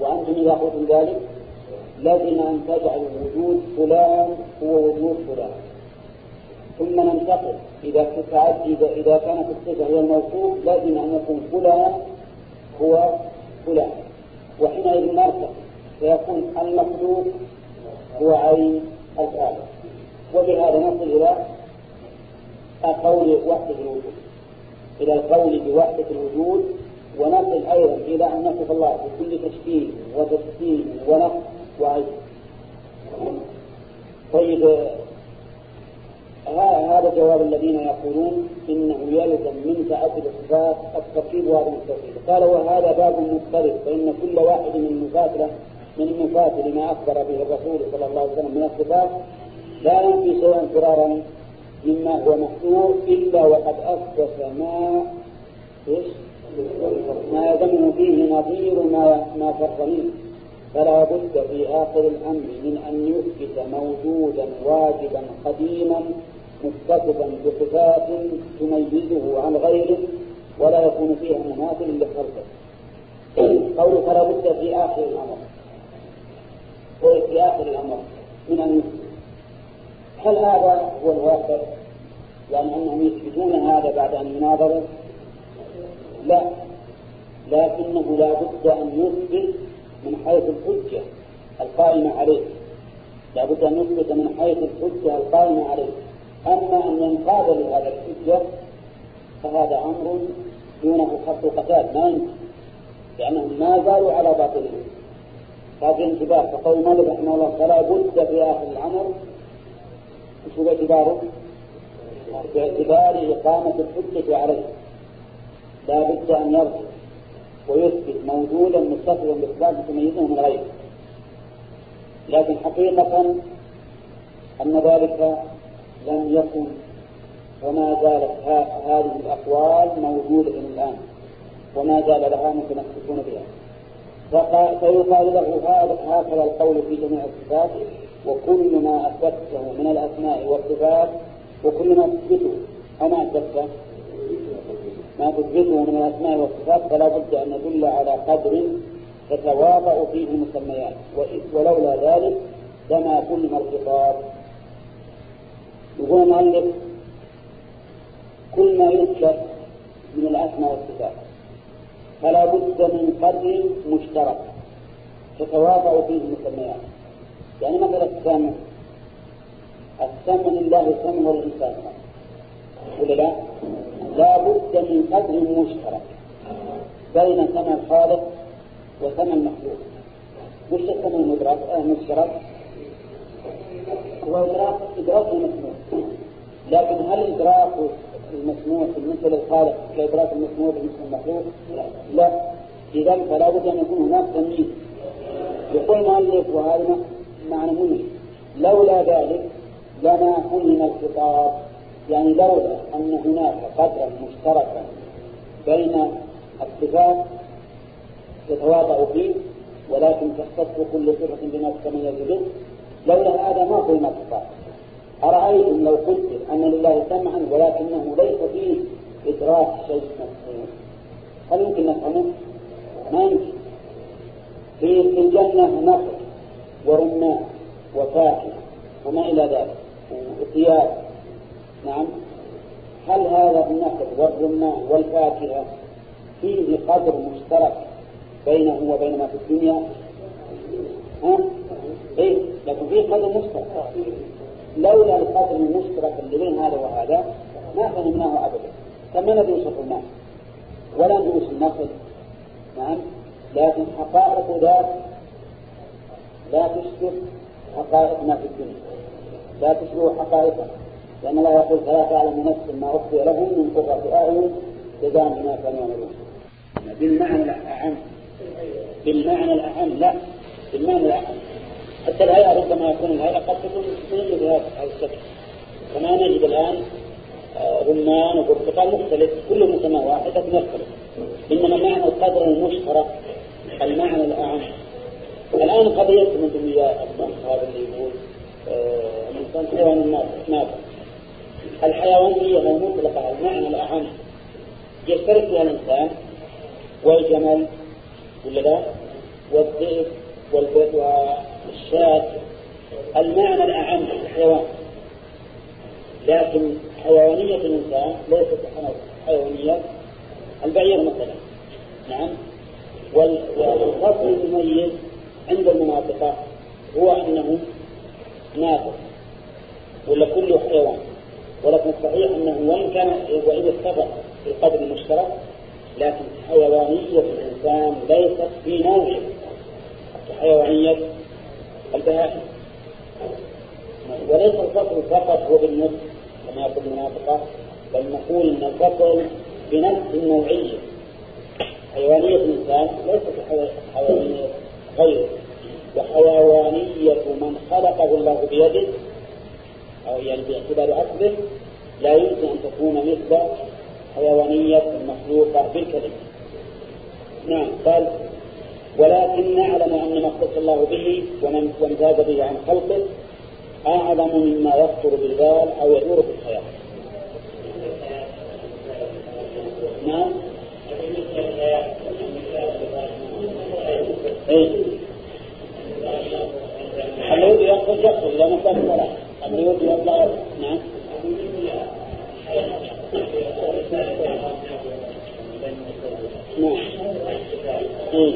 وأنتم إذا قلتم ذلك لازم أن تجعلوا وجود فلان هو وجود فلان. ثم ننتقل إذا إذا إذا كانت الصفة هي الموصوف لازم أن يكون فلان هو فلان. وحينئذ نرتقي فيكون المخلوق هو عين الخالق وبهذا نصل إلى قول وحدة الوجود. إلى القول بوحدة الوجود ونصل أيضا إلى أن نصف الله بكل تشكيل وتسكين ونقص وعيب طيب هذا جواب الذين يقولون إنه يلزم من تعدد الصفات التركيب وهذا التوحيد. قال وهذا باب مختلف فإن كل واحد من المفاتله من المفاتل لما أخبر به الرسول صلى الله عليه وسلم من الصفات لا ينفي شيئا فرارا مما هو محذور إلا وقد اثبت ما إيش؟ ما يذم فيه نظير ما ما فر منه. فلا بد في آخر الأمر من أن يثبت موجودا واجبا قديما متصفا بصفات تميزه عن غيره ولا يكون فيها مماثل لخلقه. قول فلا بد في آخر الأمر. في آخر الأمر من يثبت هل هذا هو الواقع؟ يعني أنهم يثبتون هذا بعد أن يناظروا؟ لا. لكنه لا بد أن يثبت من حيث الحجة القائمة عليه. لا بد أن يثبت من حيث الحجة القائمة عليه. أما أن ينقاد لهذا الحجة فهذا أمر دونه خط قتال. ما يمكن. لأنهم ما زالوا على باطلهم هذا انتباه فقول مالك رحمه الله فلا بد في آخر الأمر وش هو باعتباره؟ باعتبار إقامة الحجة عليه. لا بد أن يرجع ويثبت موجودا متصلا بإثبات تميزه من غيره. لكن حقيقة أن ذلك لم يكن وما زالت هذه الأقوال موجودة الآن وما زال لها متمسكون بها. فيقال له هكذا القول في جميع الصفات وكل ما أثبته من الأسماء والصفات وكل ما تثبته. أو ما أثبته؟ ما تثبته من الأسماء والصفات فلا بد أن ندل على قدر تتواطأ فيه المسميات. ولولا ذلك لما كلم الخطاب. يقول المؤلف كل ما يذكر من الأسماء والصفات. فلا بد من قدر مشترك تتواطأ فيه المسميات. يعني مثلا السمع؟ السمع لله سمع والإنسان. ولا لا؟ لا بد من قدر مشترك بين سمع الخالق وسمع المخلوق. وش السمع المدرك المشترك؟ هو إدراك إدراك المسموع لكن هل إدراك المسموع بالنسبة للخالق كإدراك المسموع بالنسبة للمخلوق؟ لا. إذا فلا بد أن يكون هناك تمييز. يقول المؤلف وهذا معنى مهم لولا ذلك لما فهم الخطاب. يعني لولا أن هناك قدرا مشتركا بين الصفات تتواضع فيه ولكن تختص كل صفة بما تتميز به لولا هذا ما فهم الخطاب. أرأيتم لو قلت أن لله سمعا ولكنه ليس فيه إدراك شيء مفهوم هل يمكن نفهمه؟ ما يمكن في الجنة نخل ورمان وفاكهة وما إلى ذلك وثياب نعم هل هذا النخل والرمان والفاكهة فيه قدر مشترك بينه وبين ما في الدنيا؟ ها؟ إيه لكن فيه قدر مشترك لولا القدر المشترك اللي بين هذا وهذا ما فهمناه أبدا. كما ندرس الرمان ولا ندرس النخل نعم. لكن حقائق ذات لا تشبه حقائق ما في الدنيا. لا تشبه حقائقها لأن الله يقول فلا تعلم نفس ما أخفي لهم من قرة أعين جزاء بما كانوا يعملون. بالمعنى الأعم. بالمعنى الأعم. لا. بالمعنى الأعم. حتى الهيئة ربما يكون الهيئة قد تكون تنجد بهذا الشكل. كما نجد الآن آه، رمان وبرتقال مختلف كله مسمى واحد لكن يختلف إنما معنى القدر المشترك المعنى الأعم. الآن قضية من دنيا هذا اللي يقول آه، الإنسان حيوان نافع الحيوانية المطلقة المعنى الأعم. يشترك فيها الإنسان والجمل ولا لا؟ والذئب والشاة المعنى الأعم الحيوان لكن حيوانية الإنسان ليست حيوانية. البعير مثلا. نعم. والفصل المميز عند المناطق هو أنه ناطق ولا كله حيوان. ولكن الصحيح أنه وإن كان وإن اتفق في القدر المشترك لكن حيوانية الإنسان ليست في نوعه. كحيوانية البهائم وليس الفصل فقط هو بالنصف كما يقول المناطقة بل نقول أن الفصل بنفس النوعية. حيوانية الإنسان ليست حيوانية غيره وحيوانية من خلقه الله بيده أو يعني باعتبار أصله لا يمكن أن تكون مثل حيوانية المخلوقة بالكلمة. نعم قال ولكن نعلم أن ما اختص الله به وامتاز به عن خلقه أعظم مما يخطر بالبال أو يدور في الخيال. نعم؟ اليهود يخرج يخرج إذا ما كان الصلاة اليهود يطلع نعم؟ نعم إيه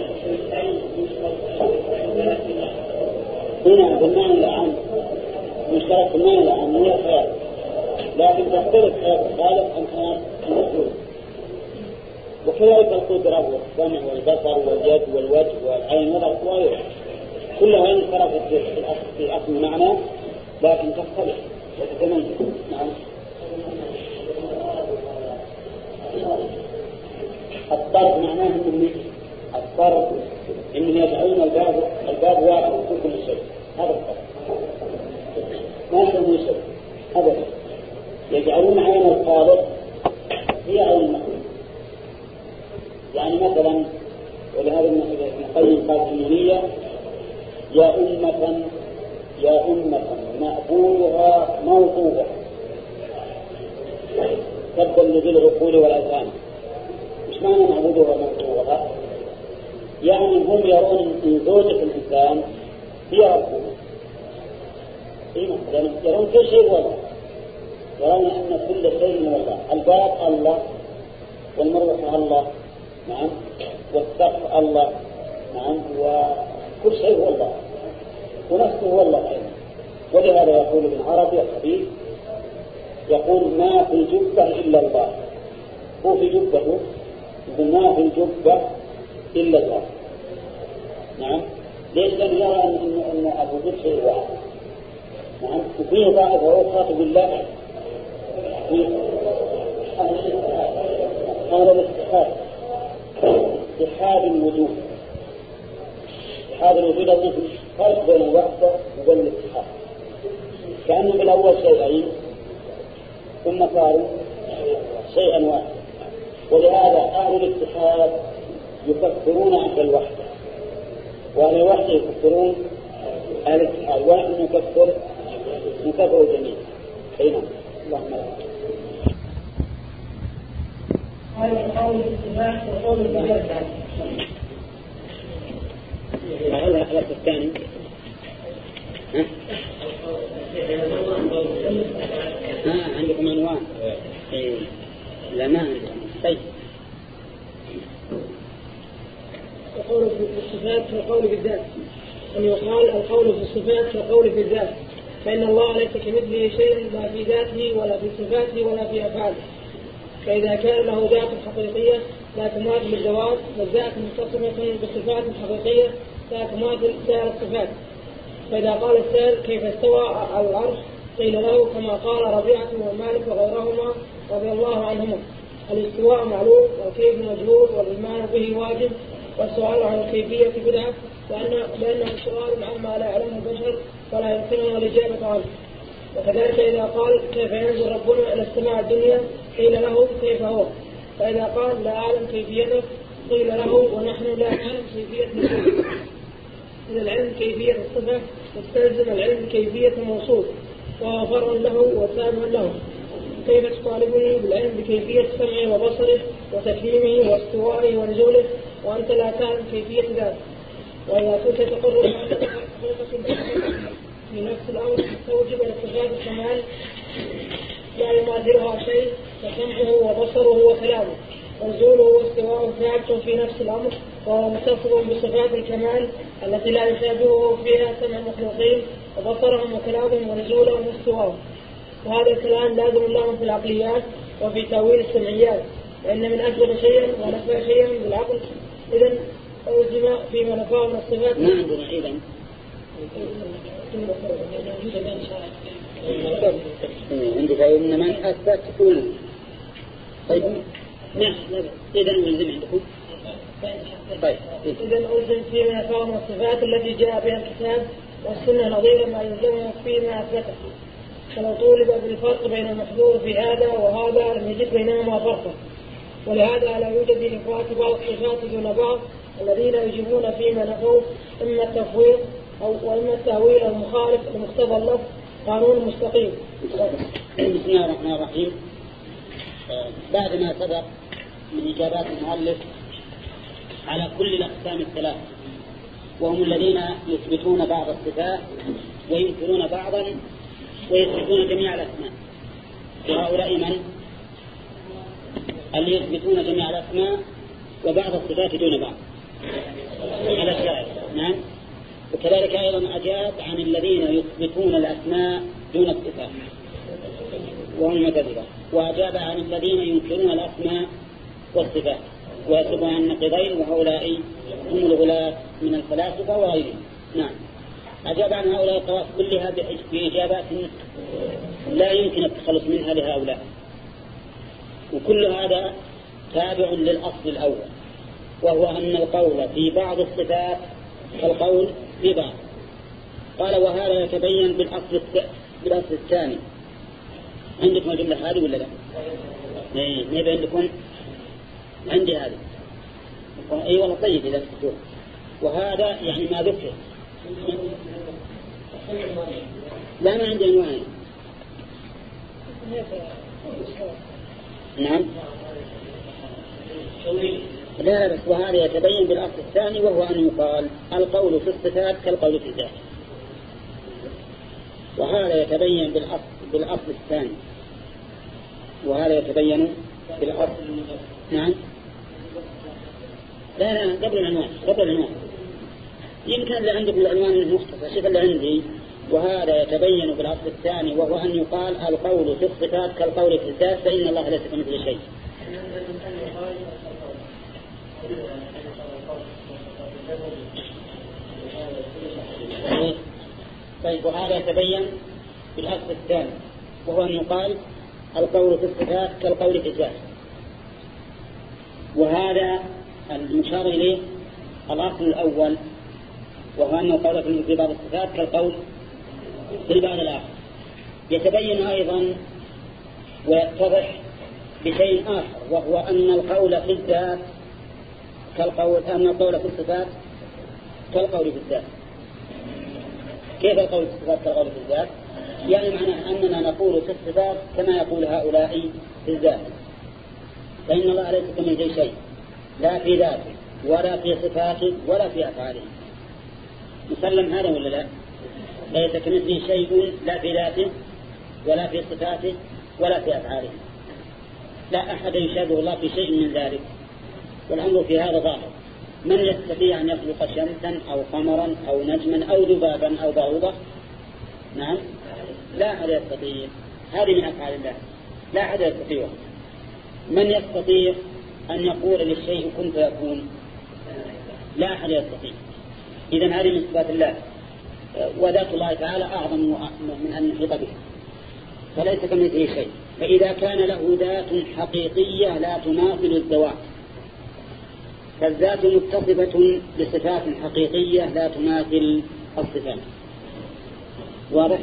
هنا في المعنى العام مشترك في المعنى العام هي الخيال لكن تختلف حياة الخالق عن المخلوق وكذلك القدرة والسمع والبصر واليد والوجه والعين والغيره كلها انفردت في أصل المعنى لكن تختلف وتتميز نعم الطرد معناه انهم الطرد انهم يجعلون الباب الباب واحد في كل شيء. هذا الطرد ما يسمون شيء. ابدا يجعلون عين الخالق هي عين المخلوق يعني مثلا ولهذا ابن القيم قال النونية يا أمة يا أمة مأبورها موضوع تبا لذي العقول والأذهان معنى معبودها موضوعها يعني هم يرون ان زوجة الإنسان هي إيه مثلا يرون كل شيء هو الله يرون أن كل شيء من الله الباب الله والمروحة الله نعم والسقف الله نعم وكل شيء هو الله ونفسه هو الله أيضا ولهذا يقول ابن عربي الحديث يقول ما في جبة إلا الله. هو في جبته يقول ما في الجبة إلا الله نعم؟ ليش لم يرى أن أن بكر شيء واحد؟ نعم؟ وفيه أخرى تقول لا قال الاتحاد اتحاد الوجود. اتحاد الوجود أظن فرق بين الوحدة وبين الاتحاد كأنه بالأول شيئين ثم صاروا شيئا واحدا ولهذا أهل الاتحاد يكفرون أهل الوحدة. وأهل الوحدة يكفرون أهل الاتحاد ونحن نكفر نكفر الجميع. أي نعم. اللهم لا. هذا القول بالاتفاق وقول بالجهل هذا الثاني. عندكم عنوان؟ إيه. لا ما عندكم. طيب. القول في الصفات كالقول بالذات. أن يقال القول في الصفات كالقول في الذات فإن الله ليس كمثله شيء لا في ذاته ولا في صفاته ولا في أفعاله. فإذا كان له ذات حقيقية لا تماثل الذوات والذات متصفة بصفات حقيقية لا تماثل سائر الصفات. فإذا قال السائل كيف استوى على العرش؟ قيل له كما قال ربيعة ومالك وغيرهما رضي الله عنهما. الاستواء معلوم والكيف مجهول والإيمان به واجب والسؤال عن الكيفية بدعة لأن لأنه سؤال عما لا يعلمه البشر فلا يمكننا الإجابة عنه. وكذلك إذا قال كيف ينزل ربنا إلى السماء الدنيا قيل له كيف هو؟ فإذا قال لا أعلم كيفيته قيل له ونحن لا نعلم كيفية نزوله إذا العلم كيفية الصفة يستلزم العلم كيفية الموصول وهو فرع له وسام له. كيف تطالبني بالعلم بكيفية سمعه وبصره وتكليمه واستوائه ونزوله وأنت لا تعلم كيفية ذلك وإذا كنت تقر في نفس الأمر تستوجب الاتصال الكمال لا يماثلها شيء فسمعه وبصره وكلامه ونزوله واستواءه ثابت في نفس الأمر وهو متصف بصفات الكمال التي لا يشابهه فيها سمع المخلوقين وبصرهم وكلامهم ونزولهم واستواءهم وهذا الكلام لازم لهم في العقليات وفي تأويل السمعيات لأن من أثبت شيئا ونفى شيئا بالعقل إذا ألزم فيما نفاه من الصفات. ما عندنا إذا عندك إن من أثبت كل. طيب. نعم إذا نلزم عندكم. طيب. إذا ألزم فيما نفاه من الصفات التي جاء بها الكتاب والسنة نظير ما يلزمه فيما أثبته. فلو طولب بالفرق بين المحظور في هذا وهذا لم يجد بينهما فرقا ولهذا لا يوجد لإخوات بعض الصفات دون بعض الذين يجيبون فيما نفوا إما التفويض أو وإما التأويل المخالف لمقتضى اللفظ قانون مستقيم. بسم الله الرحمن الرحيم. بعد ما سبق من إجابات المؤلف على كل الأقسام الثلاث وهم الذين يثبتون بعض الصفات وينكرون بعضا ويثبتون جميع الأسماء. وهؤلاء من؟ اللي يثبتون جميع الأسماء وبعض الصفات دون بعض. على نعم. وكذلك أيضا أجاب عن الذين يثبتون الأسماء دون الصفات. وهم المعتزلة. وأجاب عن الذين ينكرون الأسماء والصفات. ويصفون عن النقيضين وهؤلاء هم الغلاة من الفلاسفة وغيرهم. نعم. أجاب عن هؤلاء الطوائف كلها بإجابات لا يمكن التخلص منها لهؤلاء وكل هذا تابع للأصل الأول وهو أن القول في بعض الصفات كالقول في بعض. قال وهذا يتبين بالأصل بالأصل الثاني. عندكم الجملة هذه ولا لا؟ اي ما عندكم عندي هذه. أي والله طيب تكتبون وهذا يعني ما ذكر. لا ما عندي عنوان نعم. لا بس وهذا يتبين بالأصل الثاني وهو أن يقال القول في الصفات كالقول في الذات. وهذا يتبين بالأصل, بالأصل الثاني. وهذا يتبين بالأصل. نعم. لا لا قبل العنوان قبل العنوان. يمكن اللي عندكم العنوان المختصر شوف اللي عندي. وهذا يتبين بالأصل الثاني وهو أن يقال القول في الصفات كالقول في الذات فإن الله ليس كمثل شيء. طيب وهذا يتبين بالأصل الثاني وهو أن يقال القول في الصفات كالقول في الذات. وهذا المشار إليه الأصل الأول. وهو أن القول في بعض الصفات كالقول في البعض الآخر. يتبين أيضا ويتضح بشيء آخر وهو أن القول في الذات كالقول أن القول في الصفات كالقول في الذات. كيف القول في الصفات كالقول في الذات؟ يعني معناه أننا نقول في الصفات كما يقول هؤلاء في الذات. فإن الله ليس كمثله شيء لا في ذاته ولا في صفاته ولا في أفعاله. مسلم هذا ولا لا؟ ليس كمثله شيء لا في ذاته ولا في صفاته ولا في أفعاله. لا أحد يشابه الله في شيء من ذلك. والأمر في هذا ظاهر. من يستطيع أن يخلق شمسا أو قمرا أو نجما أو ذبابا أو بعوضة نعم. لا أحد يستطيع. هذه من أفعال الله. لا أحد يستطيع. من يستطيع أن يقول للشيء كن فيكون؟ لا أحد يستطيع. إذا هذه من صفات الله. وذات الله تعالى أعظم من أن نحيط به. فليس كمثله شيء. فإذا كان له ذات حقيقية لا تماثل الذوات. فالذات متصفة بصفات حقيقية لا تماثل الصفات. واضح؟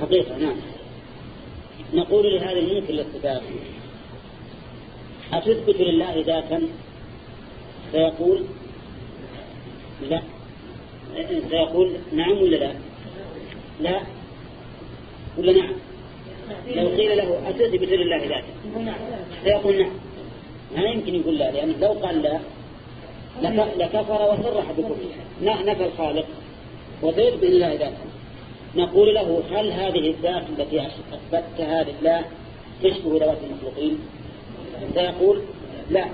حقيقة نعم. نقول لهذا المنكر للصفات. أتثبت لله ذاتا؟ فيقول لا. سيقول نعم ولا لا؟ لا. ولا نعم؟ لو قيل له أتثبت لله ذاته. سيقول نعم. ما يمكن يقول لا لأنه لو قال لا لكفر وصرح بكفره نفى الخالق بإذن الله ذاته. نقول له هل هذه الذات التي أثبتها لله تشبه ذوات المخلوقين؟ سيقول لا.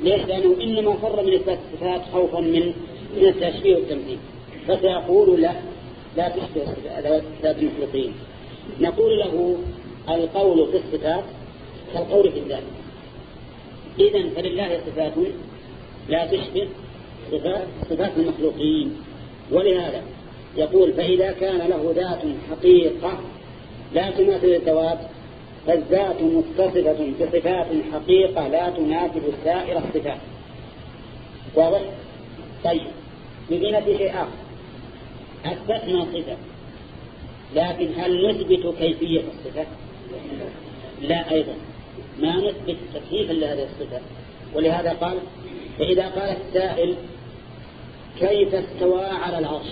ليش؟ لأنه إنما فر من إثبات الصفات خوفا من من التشبيه والتمثيل. فسيقول لا لا تشبه ذات المخلوقين نقول له القول في الصفات كالقول في الذات. إذا فلله صفات لا تشبه صفات, المخلوقين. ولهذا يقول فإذا كان له ذات حقيقة لا تماثل الذوات فالذات متصفة بصفات حقيقة لا تناسب سائر الصفات. واضح؟ طيب. بقينا في شيء آخر. أثبتنا صفة. لكن هل نثبت كيفية الصفة؟ لا أيضا. ما نثبت تكييفا لهذه الصفة. ولهذا قال فإذا قال السائل كيف استوى على العرش؟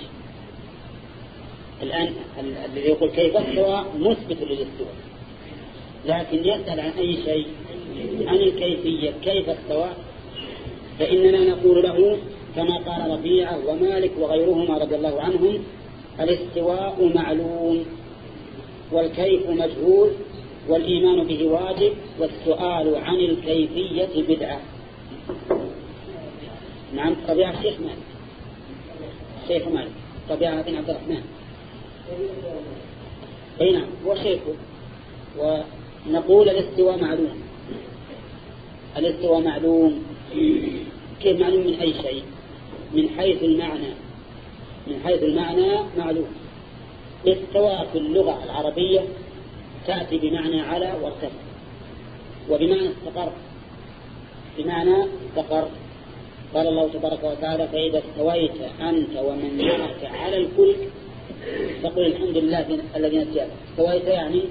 الآن الذي يقول كيف استوى مثبت للاستواء. لكن يسأل عن أي شيء؟ عن الكيفية. كيف استوى؟ فإننا نقول له كما قال ربيعة ومالك وغيرهما رضي الله عنهم الاستواء معلوم والكيف مجهول والإيمان به واجب والسؤال عن الكيفية بدعة. نعم ربيعة الشيخ مالك. الشيخ مالك. ربيعة بن عبد الرحمن. أي نعم هو شيخه. ونقول الاستواء معلوم. الاستواء معلوم. كيف معلوم من أي شيء؟ من حيث المعنى. من حيث المعنى معلوم. استوى في اللغة العربية تأتي بمعنى على وارتفع. وبمعنى استقر. بمعنى استقر. قال الله تبارك وتعالى فإذا استويت أنت ومن معك على الفلك فقل الحمد لله الذي نسيك استويت يعني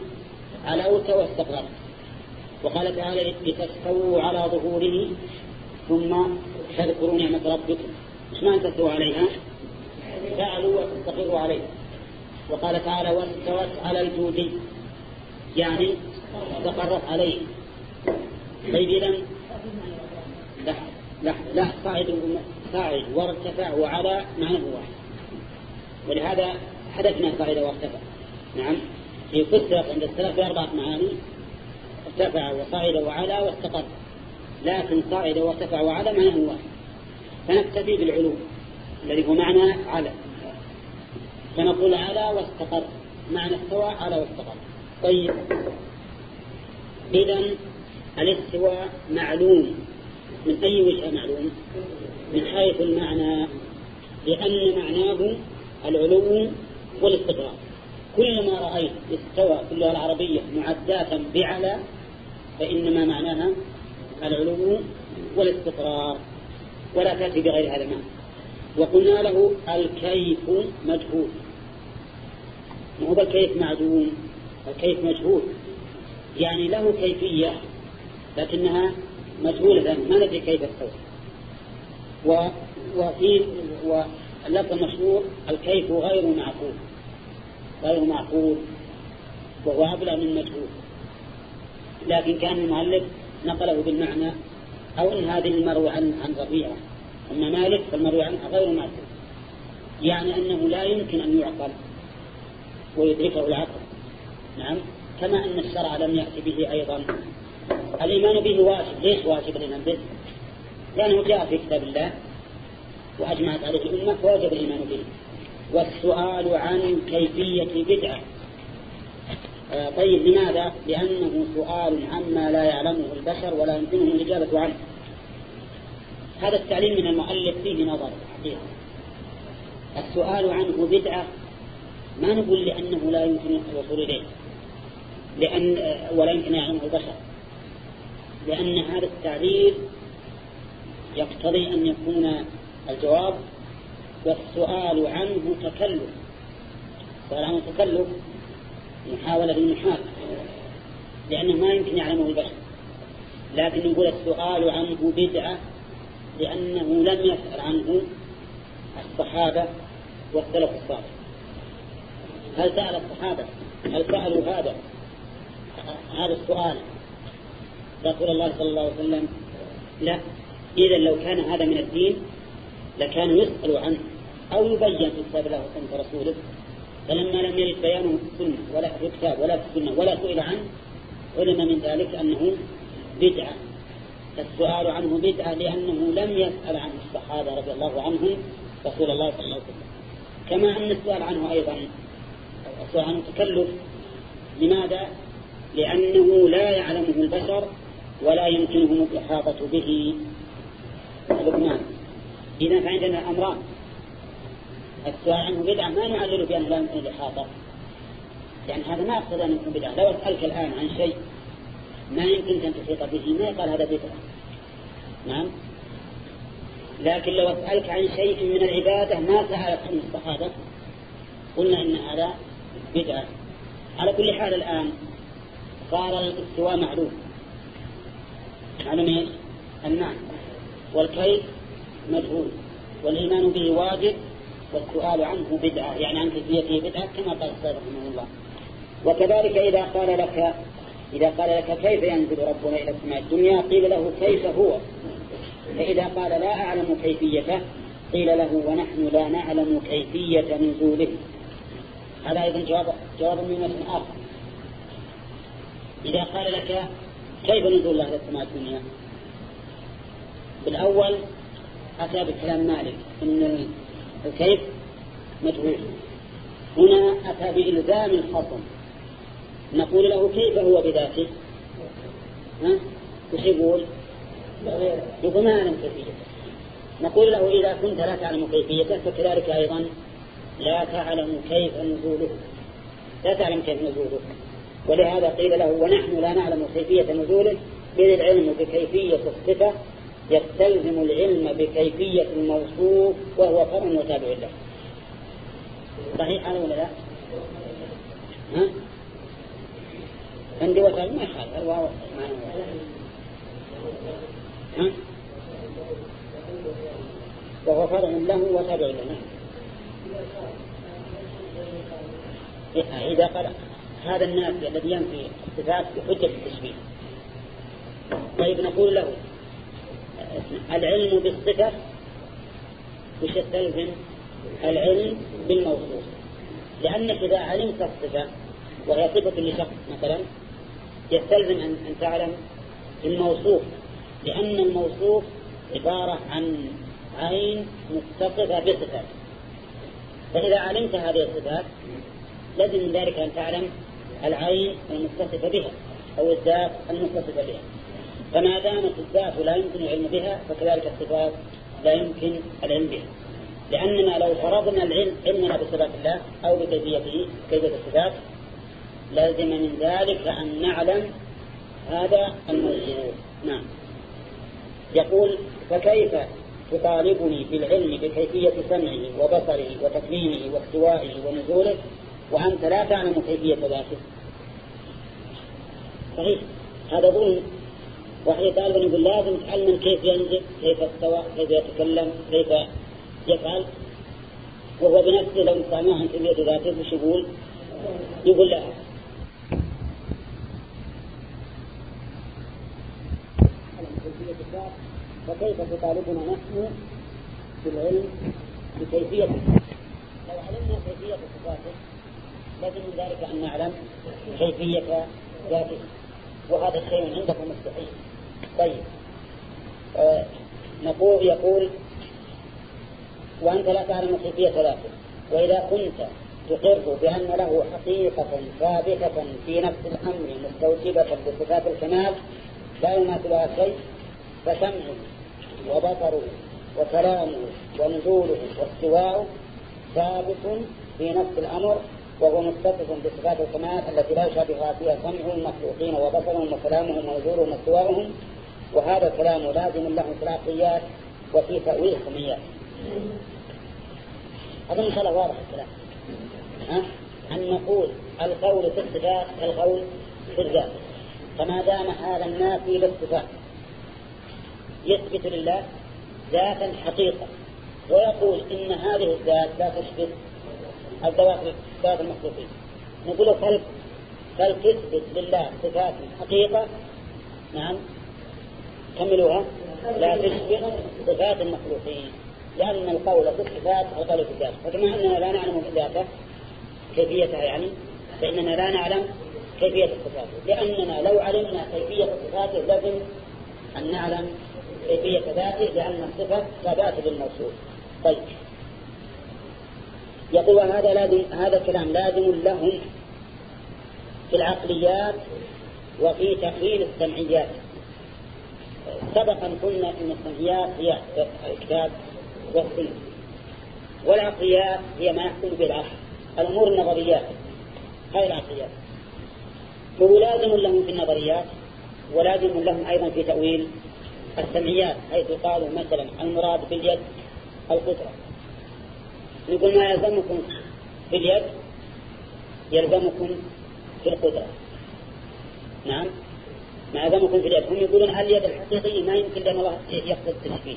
علوت واستقررت. وقال تعالى لتستووا على ظهوره ثم تذكروا نعمة ربكم. مش ما تستووا عليها؟ فعلوا وتستقروا عليها وقال تعالى واستوت على الجودي يعني استقرت عليه. طيب إذا لا لا لا صاعد صاعد وارتفع وعلى معنى واحد. ولهذا حدثنا صاعد وارتفع. نعم. في فسر عند السلف بأربعة معاني. ارتفع وصعد وعلى واستقر. لكن صعد وارتفع وعلى معناه واحد. فنكتفي بالعلو الذي هو معنى على. فنقول على واستقر. معنى استوى على واستقر. طيب. إذا الاستواء معلوم. من أي وجه معلوم؟ من حيث المعنى. لأن معناه العلو والاستقرار. كلما رأيت استوى في اللغة العربية معداة بعلى فإنما معناها العلو والاستقرار. ولا تأتي بغير هذا المعنى. وقلنا له الكيف مجهول. ما هو الكيف معدوم؟ الكيف مجهول. يعني له كيفية لكنها مجهولة. ما ندري كيف استوى وفي واللفظ المشهور الكيف غير معقول. غير معقول. وهو أبلغ من مجهول. لكن كان المؤلف نقله بالمعنى أو إن هذه المروي عن عن ربيعة. أما مالك فالمروي عنه غير معقول يعني أنه لا يمكن أن يعقل ويدركه العقل. نعم؟ كما أن الشرع لم يأتي به أيضا. الإيمان به واجب. ليش واجب الإيمان به؟ لأنه جاء في كتاب الله وأجمعت عليه الأمة فوجب الإيمان به. والسؤال عن كيفية بدعة. طيب لماذا؟ لأنه سؤال عما لا يعلمه البشر ولا يمكنه الإجابة عنه. هذا التعليم من المؤلف فيه نظر حقيقة. السؤال عنه بدعة. ما نقول لأنه لا يمكن الوصول إليه؟ لأن آه، ولا يمكن يعلمه البشر. لأن هذا التعبير يقتضي أن يكون الجواب والسؤال عنه تكلف. السؤال عنه تكلف محاولة للمحال لأنه ما يمكن يعلمه البشر. لكن نقول السؤال عنه بدعة لأنه لم يسأل عنه الصحابة والسلف الصالح. هل سأل الصحابة؟ هل سألوا هذا؟ هذا السؤال. رسول الله صلى الله عليه وسلم لا. إذا لو كان هذا من الدين لكان يسأل عنه أو يبين في كتاب الله وسنة رسوله فلما لم يرد بيانه في السنة ولا في الكتاب ولا في السنة ولا سئل عنه علم من ذلك أنه بدعة. السؤال عنه بدعة لأنه لم يسأل عن الصحابة رضي الله عنهم رسول الله صلى الله عليه وسلم. كما أن السؤال عنه أيضا السؤال عنه تكلف. لماذا؟ لأنه لا يعلمه البشر ولا يمكنهم الإحاطة به. لقمان. إذا فعندنا أمران. السؤال عنه بدعة ما نعلل بأنه لا يمكن الإحاطة يعني هذا ما أقصد أن يكون بدعة. لو أسألك الآن عن شيء ما يمكن أن تحيط به ما يقال هذا بدعة؟ نعم. لكن لو أسألك عن شيء من العبادة ما سألت عنه الصحابة قلنا إن هذا بدعة. على كل حال الآن صار الاستواء معلوم. معلوم إيش؟ المعنى. والكيف مجهول. والإيمان به واجب. والسؤال عنه بدعة يعني عن كيفيته بدعة كما قال السيد رحمه الله. وكذلك إذا قال لك إذا قال لك كيف ينزل ربنا إلى السماء؟ الدنيا قيل له كيف هو؟ فإذا قال لا أعلم كيفيته قيل له ونحن لا نعلم كيفية نزوله. هذا أيضا جواب جواب من وجه آخر. إذا قال لك كيف نزول الله إلى السماء الدنيا؟ بالأول أتى بكلام مالك إن الكيف؟ مجهول هنا أتى بإلزام الخصم نقول له كيف هو بذاته؟ ها؟ وش يقول؟ يقول ما أعلم كيفيته. نقول له إذا كنت لا تعلم كيفيته فكذلك أيضا لا تعلم كيف نزوله. لا تعلم كيف نزوله. ولهذا قيل له ونحن لا نعلم كيفية نزوله إذ العلم بكيفية الصفة يستلزم العلم بكيفية الموصوف وهو فرع وتابع له صحيح هذا ولا لا؟ ها؟ عندي وتابع ما يخالف الواو ها؟ وهو فرع له وتابع له نعم إذا قال هذا الناس الذي ينفي الصفات بحجة التشبيه طيب نقول له العلم بالصفة وش يستلزم العلم بالموصوف. لأنك إذا علمت الصفة وهي صفة لشخص مثلا يستلزم أن تعلم الموصوف لأن الموصوف عبارة عن عين متصفة بصفات فإذا علمت هذه الصفات لازم من ذلك أن تعلم العين المتصفة بها أو الذات المتصفة بها. فما دامت الذات لا يمكن العلم بها فكذلك الصفات لا يمكن العلم بها. لأننا لو فرضنا العلم علمنا بصفات الله أو بكيفيته كيفية الصفات لازم من ذلك أن نعلم هذا الموضوع. نعم. يقول فكيف تطالبني في العلم بكيفية سمعه وبصره وتكليمه واستوائه ونزوله وأنت لا تعلم كيفية ذاته؟ صحيح. هذا ظلم. وحي طالب يقول لازم تعلم كيف ينزل كيف استوى كيف يتكلم كيف يفعل. وهو بنفسه لو سامعه عن كيفية ذاته وش يقول؟ يقول لا. فكيف تطالبنا نحن بالعلم بكيفية؟ لو علمنا كيفية صفاته لازم من ذلك أن نعلم كيفية ذاته. وهذا الشيء عندكم مستحيل. طيب. آه نقول يقول وأنت لا تعلم كيفية ذاته وإذا كنت تقر بأن له حقيقة ثابتة في نفس الأمر مستوجبة بصفات الكمال لا يماثلها شيء فسمعه وبصره وكلامه ونزوله واستواؤه ثابت في نفس الأمر وهو متصف بصفات الكمال التي لا يشابهها فيها سمعهم المخلوقين وبصرهم وكلامهم ونزولهم واستواؤهم وهذا الكلام لازم له في العقليات وفي تأويل السميات أظن إن شاء الله واضح الكلام. ها؟ أن نقول القول في الصفات القول في الذات. فما دام هذا النافي للصفات يثبت لله ذاتا حقيقة ويقول إن هذه الذات لا تشبه الذوات ذات المخلوقين. نقول فلك يثبت لله صفات حقيقة؟ نعم. كملوها لا تشبه صفات المخلوقين لأن القول في الصفات القول في الذات. فكما أننا لا نعلم ذاته كيفيتها يعني فإننا لا نعلم كيفية الصفات. لأننا لو علمنا كيفية صفاته لازم أن نعلم كيفية ذاته لأن الصفة ثابتة بالموصول طيب. يقول هذا لازم هذا الكلام لازم لهم في العقليات وفي تقليل السمعيات. سبقا قلنا إن السمعيات هي الكتاب والسنة والعقليات هي ما يحكم به العقل الأمور النظريات هذه العقليات فهو لازم لهم في النظريات ولازم لهم أيضا في تأويل السمعيات حيث قالوا مثلا المراد باليد القدرة. نقول ما يلزمكم في اليد يلزمكم في القدرة. نعم؟ ما يلزمكم في اليد. هم يقولون اليد الحقيقية؟ ما يمكن لأن الله يقصد التشبيه.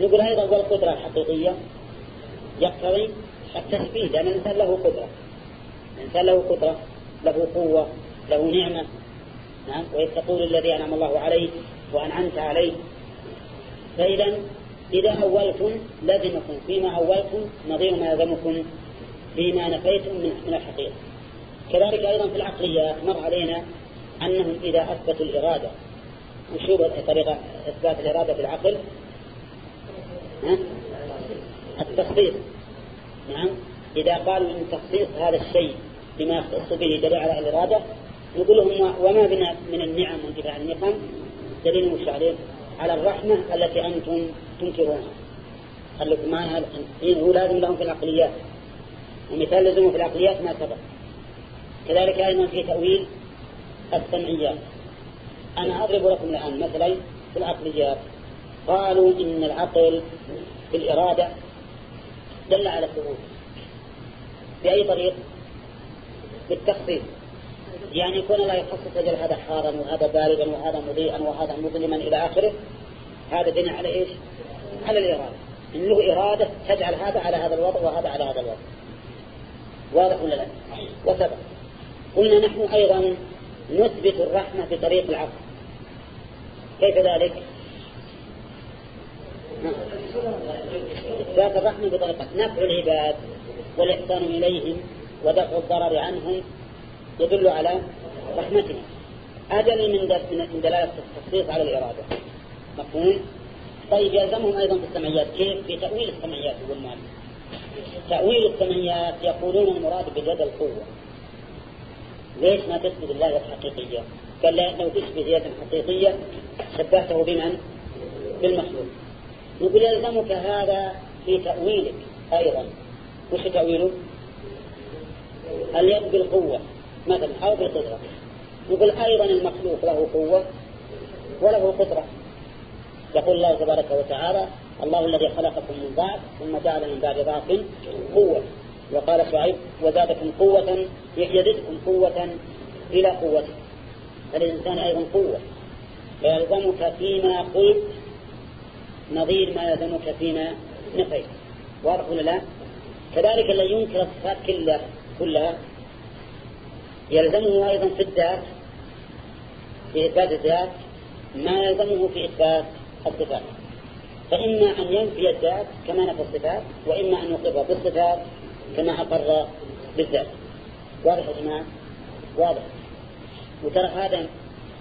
نقول أيضا والقدرة الحقيقية. يقتضي التشبيه لأن الإنسان له قدرة. الإنسان له قدرة له قوة له نعمة. نعم وإذ تقول الذي أنعم الله عليه وأنعمت عليه. فإذا إذا أولتم لزمكم. فيما أولتم نظير ما يلزمكم. فيما نفيتم من الحقيقة. كذلك أيضا في العقليات مر علينا أنهم إذا أثبتوا الإرادة وشو طريقة إثبات الإرادة في العقل ها؟ التخصيص نعم. إذا قالوا إن تخصيص هذا الشيء بما يختص به دليل على الإرادة نقول لهم وما بنا من النعم وانتفاع النقم؟ دليل عليه. على الرحمة التي أنتم تنكرونها. ما هذا؟ هو لازم لهم في العقليات. ومثال لزمه في العقليات ما سبق. كذلك أيضا في تأويل السمعيات أنا أضرب لكم الآن مثلا في العقليات. قالوا إن العقل في الإرادة دل على الثبوت. بأي طريق؟ بالتخصيص يعني يكون الله يخصص أجل هذا حارا وهذا باردا وهذا مضيئا وهذا مظلما إلى آخره. هذا بناء على إيش؟ على الإرادة. إن له إرادة تجعل هذا على هذا الوضع وهذا على هذا الوضع. واضح ولا لا؟ وسبق. قلنا نحن أيضا نثبت الرحمة بطريق العقل كيف ذلك؟ إثبات الرحمة بطريقة نفع العباد والإحسان إليهم ودفع الضرر عنهم يدل على رحمتنا أجل من دلالة التخصيص على الإرادة. مفهوم؟ طيب يلزمهم أيضا في السمعيات. كيف؟ في تأويل السمعيات يقول تأويل السمعيات يقولون المراد باليد القوة. ليش ما تثبت الله يد حقيقية؟ قال لو تثبت يد حقيقية شبهته بمن؟ بالمخلوق نقول يلزمك هذا في تأويلك أيضا وش تأويله؟ اليد بالقوة مثلا أو بالقدرة نقول أيضا المخلوق له قوة وله قدرة يقول الله تبارك وتعالى الله الذي خلقكم من ضعف ثم جعل من بعد ضعف قوة وقال شعيب وزادكم قوة يزدكم قوة إلى قوته فالإنسان أيضا قوة. فيلزمك فيما قلت نظير ما يلزمك فيما نفيت. واضح ولا لا؟ كذلك الذي ينكر الصفات كلها كلها يلزمه أيضا في الذات في إثبات الذات ما يلزمه في إثبات الصفات. فإما أن ينفي الذات كما نفى الصفات وإما أن يقر بالصفات كما أقر بالذات. واضح يا جماعة؟ واضح. وترى هذا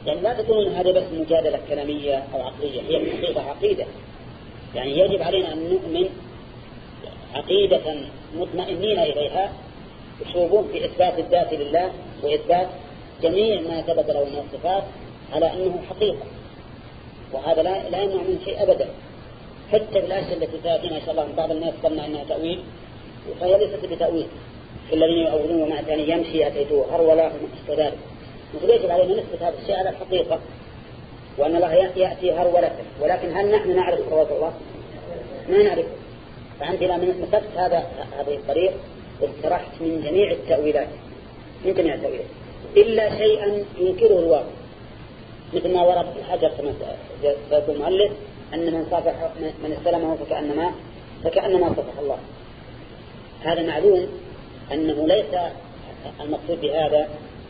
يعني لا تقولون هذا بس مجادلة كلامية أو عقلية هي في الحقيقة عقيدة. يعني يجب علينا أن نؤمن عقيدة مطمئنين إليها أسلوبهم في إثبات الذات لله وإثبات جميع ما ثبت له من الصفات على أنه حقيقة. وهذا لا لا يمنع من شيء أبدا. حتى الأشياء التي تأتينا إن شاء الله من بعض الناس قلنا أنها تأويل. فهي ليست بتأويل. الذين يؤولون وما يعني يمشي أتيته هرولا مثل ذلك. مثل يجب علينا نثبت هذا الشيء على الحقيقة وأن الله يأتي هرولة ولكن هل نحن نعرف هرولة الله؟ ما نعرف. فعندنا مسكت هذا هذه الطريق استرحت من جميع التأويلات. من جميع التأويلات. إلا شيئا ينكره الواقع. مثل ما ورد في الحجر كما سيقول المؤلف أن من صافح من استلمه فكأنما فكأنما صفح الله. هذا معلوم أنه ليس المقصود بهذا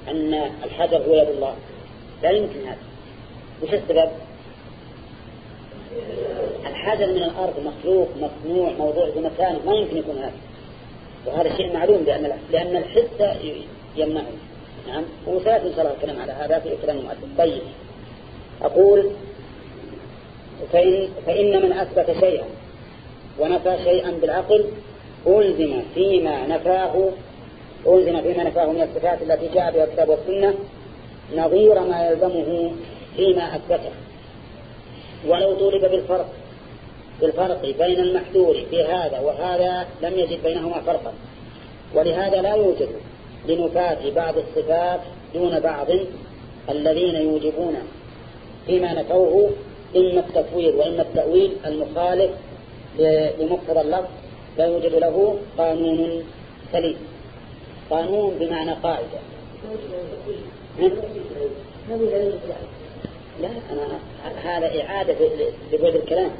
أن الحجر هو يد الله. لا يمكن هذا. وش السبب؟ الحجر من الأرض مخلوق مصنوع موضوع في مكانه. ما يمكن يكون هذا. وهذا شيء معلوم لأن لأن الحس يمنعه. نعم. وسيأتي إن شاء الله الكلام على هذا في كلام المؤلف. طيب. أقول فإن, فإن من أثبت شيئا ونفى شيئا بالعقل ألزم فيما نفاه ألزم فيما نفاه من الصفات التي جاء بها الكتاب والسنة نظير ما يلزمه فيما أثبته. ولو طولب بالفرق بالفرق بين المحذور في هذا وهذا لم يجد بينهما فرقا. ولهذا لا يوجد لنفاة بعض الصفات دون بعض الذين يوجبون فيما نفوه إما التفويض وإما التأويل المخالف لمقتضى اللفظ لا يوجد له قانون سليم. قانون بمعنى قاعدة. لا أنا هذا إعادة لبعد الكلام.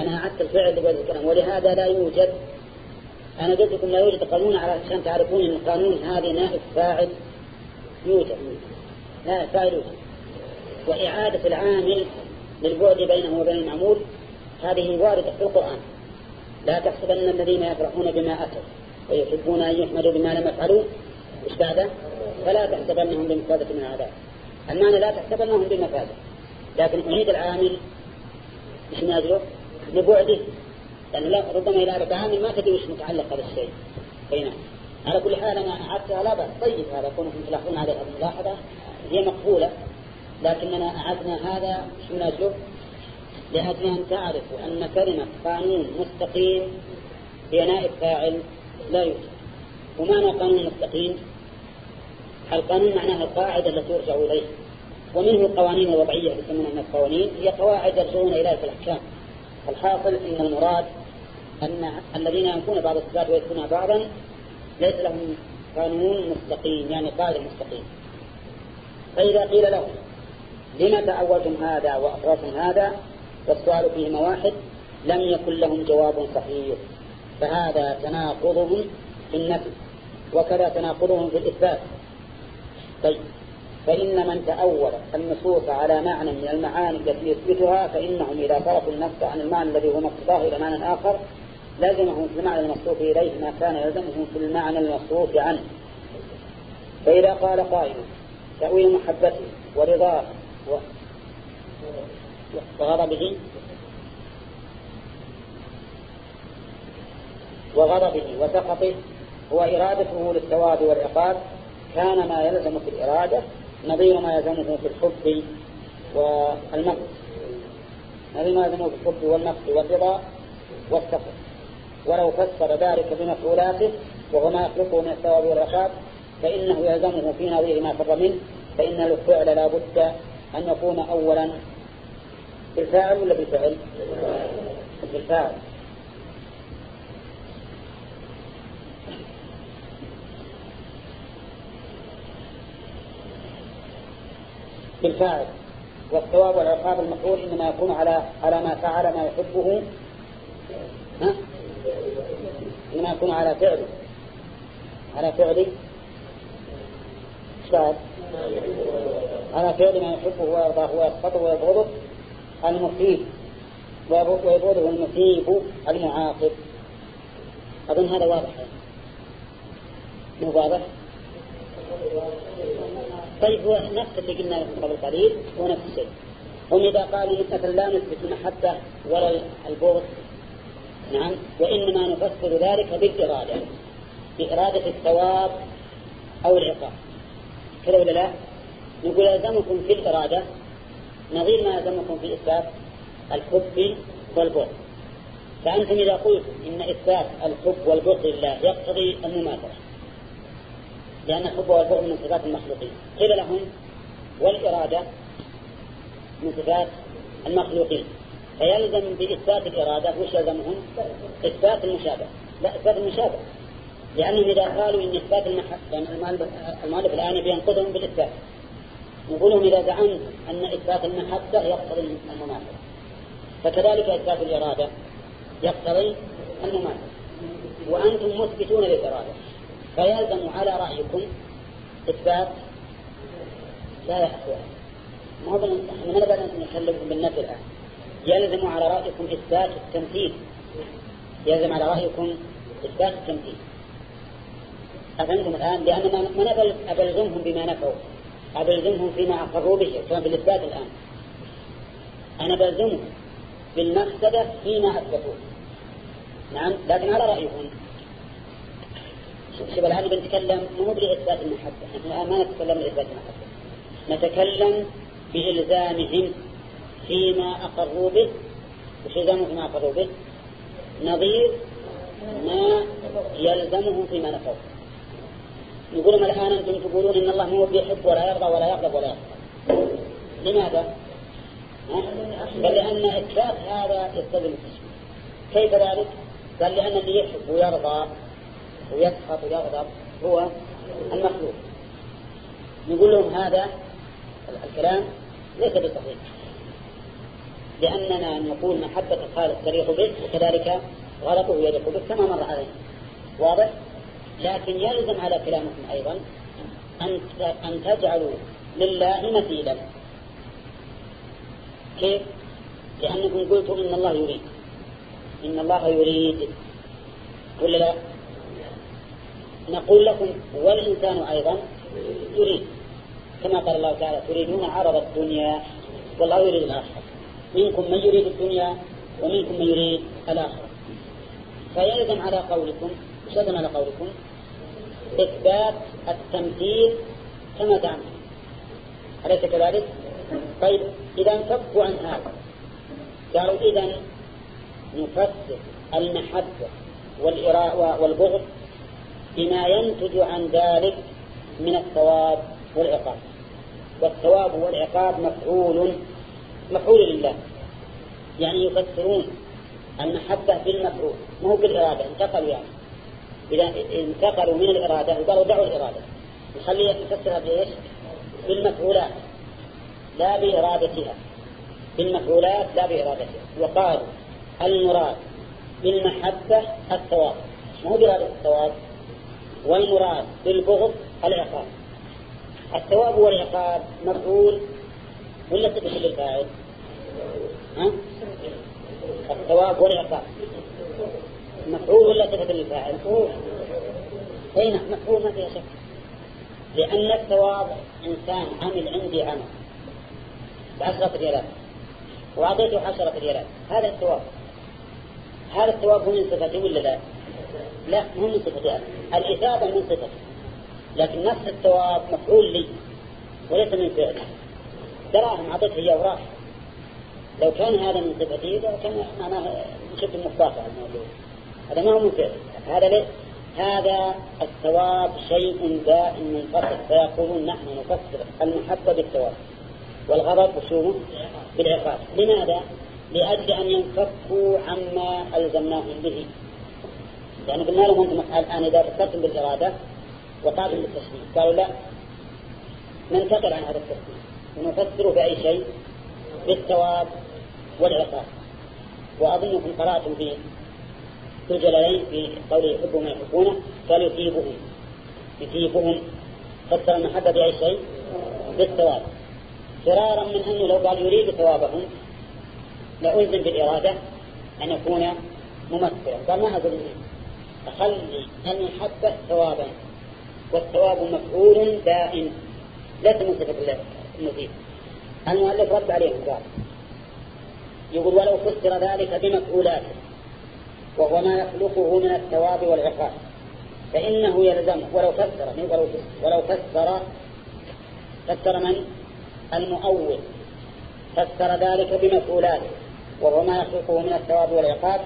أنا أعدت الفعل لبعد الكلام ولهذا لا يوجد أنا قلت لكم لا يوجد قانون عشان تعرفون أن القانون هذه نائب فاعل يوجد. نائب فاعل يوجد. وإعادة العامل للبعد بينه وبين المعمول هذه واردة في القرآن. لا تحسبن الذين يفرحون بما أتوا ويحبون أن يحمدوا بما لم يفعلوا. إيش بعده فلا تحسبنهم بمفادة من العذاب. المعنى لا تحسبنهم بمفادة. لكن أعيد العامل من أجله لبعده. لأنه لا ربما إذا أردت عامل ما تدري وش متعلق هذا الشيء. نعم. على كل حال أنا أعدتها لا بأس طيب هذا كونكم تلاحظون عليها الملاحظة هي مقبولة. لكننا أعدنا هذا من أجله لأجل أن تعرفوا أن كلمة قانون مستقيم هي نائب فاعل لا يوجد. ومعنى قانون مستقيم؟ القانون معناها القاعدة التي يرجع إليه ومنه القوانين الوضعية يسمونها من القوانين هي قواعد يرجعون إليها في الأحكام. الحاصل أن المراد أن الذين ينفون بعض الصفات ويثبتونها بعضا ليس لهم قانون مستقيم يعني قاعدة مستقيم. فإذا قيل لهم لم تأولتم هذا وأفرادتم هذا؟ والسؤال فيهما واحد لم يكن لهم جواب صحيح فهذا تناقضهم في النفي وكذا تناقضهم في الإثبات. طيب فإن من تأول النصوص على معنى من المعاني التي يثبتها فإنهم إذا صرفوا النفس عن المعنى الذي هو مقتضاه إلى معنى آخر لازمهم في المعنى المصروف إليه ما كان يلزمهم في المعنى المصروف عنه. فإذا قال قائل تأويل محبته ورضاه وغضبه وغضبه وسخطه هو إرادته للثواب والعقاب. كان ما يلزم في الإرادة نظير ما يلزمه في الحب والمقت. نظير ما يلزمه في الحب والمقت والرضا والسخط ولو فسر ذلك بمفعولاته وهو ما يخلقه من الثواب والعقاب فإنه يلزمه في نظير ما فر منه. فإن الفعل لا بد أن يكون أولا بالفاعل ولا بالفعل؟ بالفاعل بالفاعل والثواب والعقاب المفعول إنما يكون على على ما فعل ما يحبه. ها؟ إنما يكون على فعله. على فعل شاهد على فعل ما يحبه ويرضاه ويسقطه ويبغضه المصيب ويبغضه المصيب المعاقب. أظن هذا واضح. مو واضح؟ طيب هو نفس اللي قلنا لكم قبل قليل هو نفس الشيء. هم إذا قالوا مثلا لا نثبت المحبة ولا البغض نعم. وإنما نفسر ذلك بالإرادة. بإرادة الثواب أو العقاب. كذا ولا لا؟ نقول يلزمكم في الإرادة نظير ما يلزمكم في إثبات الحب والبغض. فأنتم إذا قلتم إن إثبات الحب والبغض لله يقتضي المماثلة لأن الحب والبغض من صفات المخلوقين. قيل لهم والإرادة من صفات المخلوقين. فيلزم بإثبات الإرادة وش يلزمهم؟ إثبات المشابه لا إثبات المشابه لأنهم إذا قالوا إن إثبات المحبة يعني المؤلف الآن بينقذهم بالإثبات. نقول لهم إذا زعمت أن إثبات المحبة يقتضي المماثلة فكذلك إثبات الإرادة يقتضي المماثلة وأنتم مثبتون للإرادة. فيلزم على رأيكم إثبات لا يا أخوان. ما ما نبغى نتكلم بالنفي الآن. يلزم على رأيكم إثبات التمثيل. يلزم على رأيكم إثبات التمثيل. أفهمتم الآن؟ لأن ما أبلزمهم بما أبلزمهم فيما أقروا به كما في الإثبات الآن. أنا بلزمهم بالمفسدة فيما أثبتوه. نعم لكن على رأيهم. شوف الآن بنتكلم مو بإثبات المحبة. نحن الآن ما نتكلم بإثبات المحبة. نتكلم بإلزامهم فيما أقروا به. وش يلزمهم فيما أقروا به؟ نظير ما يلزمهم فيما نقولهم الآن أنتم تقولون إن الله مو بيحب ولا يرضى ولا يغضب ولا يغضب لماذا؟ قال لأن إثبات هذا يستلزم التشبيه كيف ذلك؟ قال لأن اللي يحب ويرضى ويسخط ويغضب هو المخلوق نقول لهم هذا الكلام ليس بصحيح لأننا نقول محبة الخالق تليق به وكذلك غضبه يليق به كما مر علينا واضح؟ لكن يلزم على كلامكم أيضا أن أن تجعلوا لله مثيلا. كيف؟ لأنكم قلتم إن الله يريد. إن الله يريد. ولا لا؟ نقول لكم والإنسان أيضا يريد. كما قال الله تعالى تريدون عرض الدنيا والله يريد الآخرة. منكم من يريد الدنيا ومنكم من يريد الآخرة. فيلزم على قولكم وش على قولكم إثبات التمثيل كما تعمل أليس كذلك؟ طيب إذا انفكوا عن هذا. قالوا إذا نفسر المحبة والبغض بما ينتج عن ذلك من الثواب والعقاب. والثواب والعقاب مفعول مفعول لله. يعني يفسرون المحبة بالمفعول مو بالإرادة انتقلوا يعني. إذا انتقلوا من الإرادة قالوا دعوا الإرادة. نخليها تفسرها بإيش؟ بالمفعولات لا بإرادتها. بالمفعولات لا بإرادتها. وقالوا المراد بالمحبة الثواب. مو بإرادة الثواب؟ والمراد بالبغض العقاب. الثواب والعقاب مفعول ولا صفة للفاعل؟ ها؟ الثواب والعقاب. مفعول ولا صفة للفاعل؟ أي نعم مفعول ما فيها شك. لأن الثواب إنسان عمل عندي عمل. بعشرة ريالات. وأعطيته عشرة ريالات. هذا الثواب. هذا الثواب هو من صفته ولا لا؟ لا مو من صفته. الإثابة من صفته. لكن نفس الثواب مفعول لي وليس من فعله. دراهم أعطيته إياه وراح. لو كان هذا من صفته كان معناه شبه المخاطرة الموجود هذا ما هو من فعله هذا ليه؟ هذا الثواب شيء دائم منفصل فيقولون نحن نفسر المحبة بالثواب. والغضب وشوه بالعقاب. لماذا؟ لأجل أن ينفكوا عما ألزمناهم به. يعني قلنا لهم أنتم الآن إذا فكرتم بالإرادة وقابل للتشبيه قالوا لا ننتقل عن هذا التشبيه ونفسره بأي شيء؟ بالثواب والعقاب. وأظنكم قرأتم في في الجلالين في قوله يحبهم ما يحبونه قال يثيبهم يثيبهم فسر المحبة بأي شيء؟ بالثواب. فرارا من أنه لو قال يريد ثوابهم لألزم بالإرادة أن يكون ممثلا. قال ما أقول أخلي المحبة ثوابا والثواب مفعول دائم. ليس من صفة المزيد. المؤلف رد عليه قال يقول ولو فسر ذلك بمفعولاته وهو ما يخلقه من الثواب والعقاب. فإنه يلزمه ولو فسر ولو ولو فسر فسر من؟ المؤول. فسر ذلك بمفعولاته. وهو ما يخلقه من الثواب والعقاب.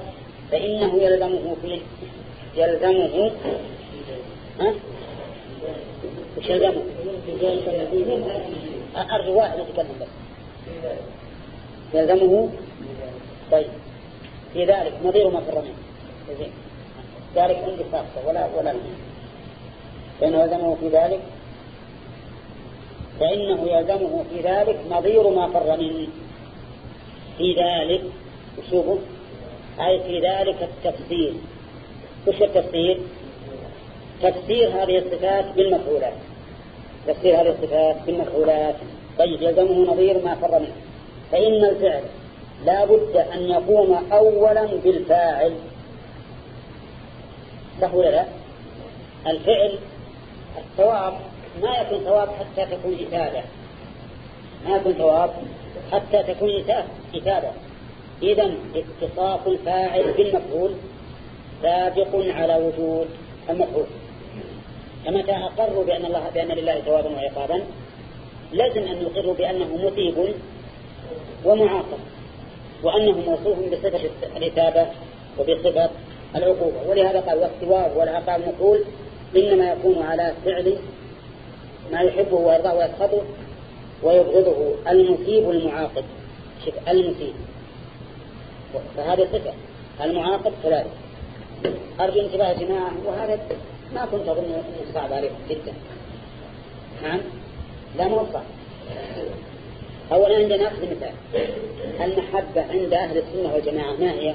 فإنه يلزمه فيه يلزمه ها؟ وش يلزمه؟ أرجو واحد يتكلم بس. يلزمه؟ طيب. في ذلك نظير ما في الرمي ذلك عندي خاصة ولا ولا فإنه يلزمه في ذلك. فإنه يلزمه في ذلك نظير ما فر منه في ذلك وشوفوا أي في ذلك التفسير وش التفسير؟ تفسير هذه الصفات بالمفعولات. تفسير هذه الصفات بالمفعولات. طيب يلزمه نظير ما فر منه فإن الفعل لا بد أن يقوم أولا بالفاعل. صح ولا لا؟ الفعل الثواب ما يكون ثواب حتى تكون إثابة ما يكون ثواب حتى تكون إثابة إذا اتصاف الفاعل بالمفعول سابق على وجود المفعول. فمتى أقروا بأن الله بأن لله ثوابا وعقابا لازم أن يقروا بأنه مثيب ومعاقب. وأنه موصوف بصفة الإثابة وبصفة العقوبة. ولهذا قال والثواب والعقاب نقول إنما يكون على فعل ما يحبه ويرضاه ويسخطه ويبغضه المثيب المعاقب. شوف المثيب. فهذه صفة المعاقب كذلك أرجو انتباه يا جماعة وهذا ما كنت أظن صعب عليكم جدا. نعم؟ لا مو صعب. أولا عندنا نأخذ مثال المحبة عند أهل السنة والجماعة ما هي؟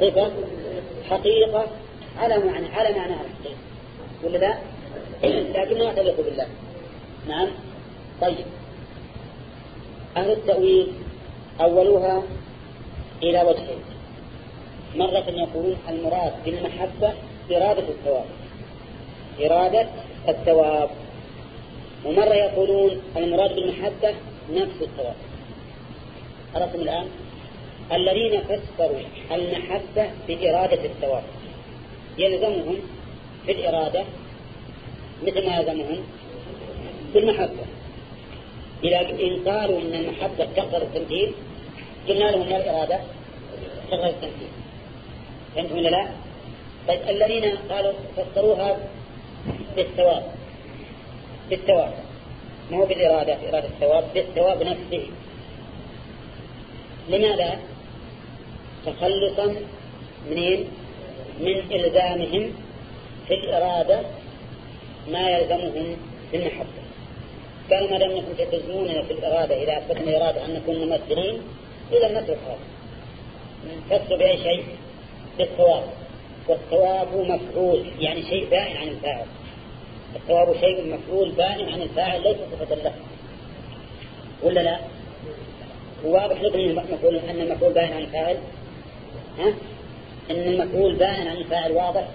صفة حقيقة على معنى على معنى الحقيقة. ولا لا؟ لكنها تليق بالله. نعم. طيب. أهل التأويل أولها إلى وجهين. مرة يقولون المراد بالمحبة إرادة الثواب. إرادة الثواب. ومرة يقولون المراد بالمحبة نفس الثواب عرفتم الآن؟ الذين فسروا المحبة بإرادة الثواب. يلزمهم في الإرادة مثل ما يلزمهم في المحبة. إذا إن قالوا إن المحبة تقدر التمثيل قلنا لهم الإرادة تقدر التمثيل. فهمتم ولا لا؟ طيب الذين قالوا فسروها بالثواب. بالثواب. ما هو بالإرادة؟ إرادة الثواب بالثواب نفسه. لماذا؟ تخلصا منين؟ من إلزامهم في الإرادة ما يلزمهم في المحبة. قالوا ما دام انكم تلتزموننا في الإرادة إذا أثبتنا الإرادة أن نكون ممثلين إذا نترك هذا. تفسر بأي شيء؟ بالثواب. والثواب مفعول يعني شيء بائن عن الفاعل. الثواب شيء مفعول بائن عن الفاعل ليس صفة له. ولا لا؟ واضح لكم المفعول أن المفعول بائن عن الفاعل؟ ها؟ أن المفعول بائن عن الفاعل واضح؟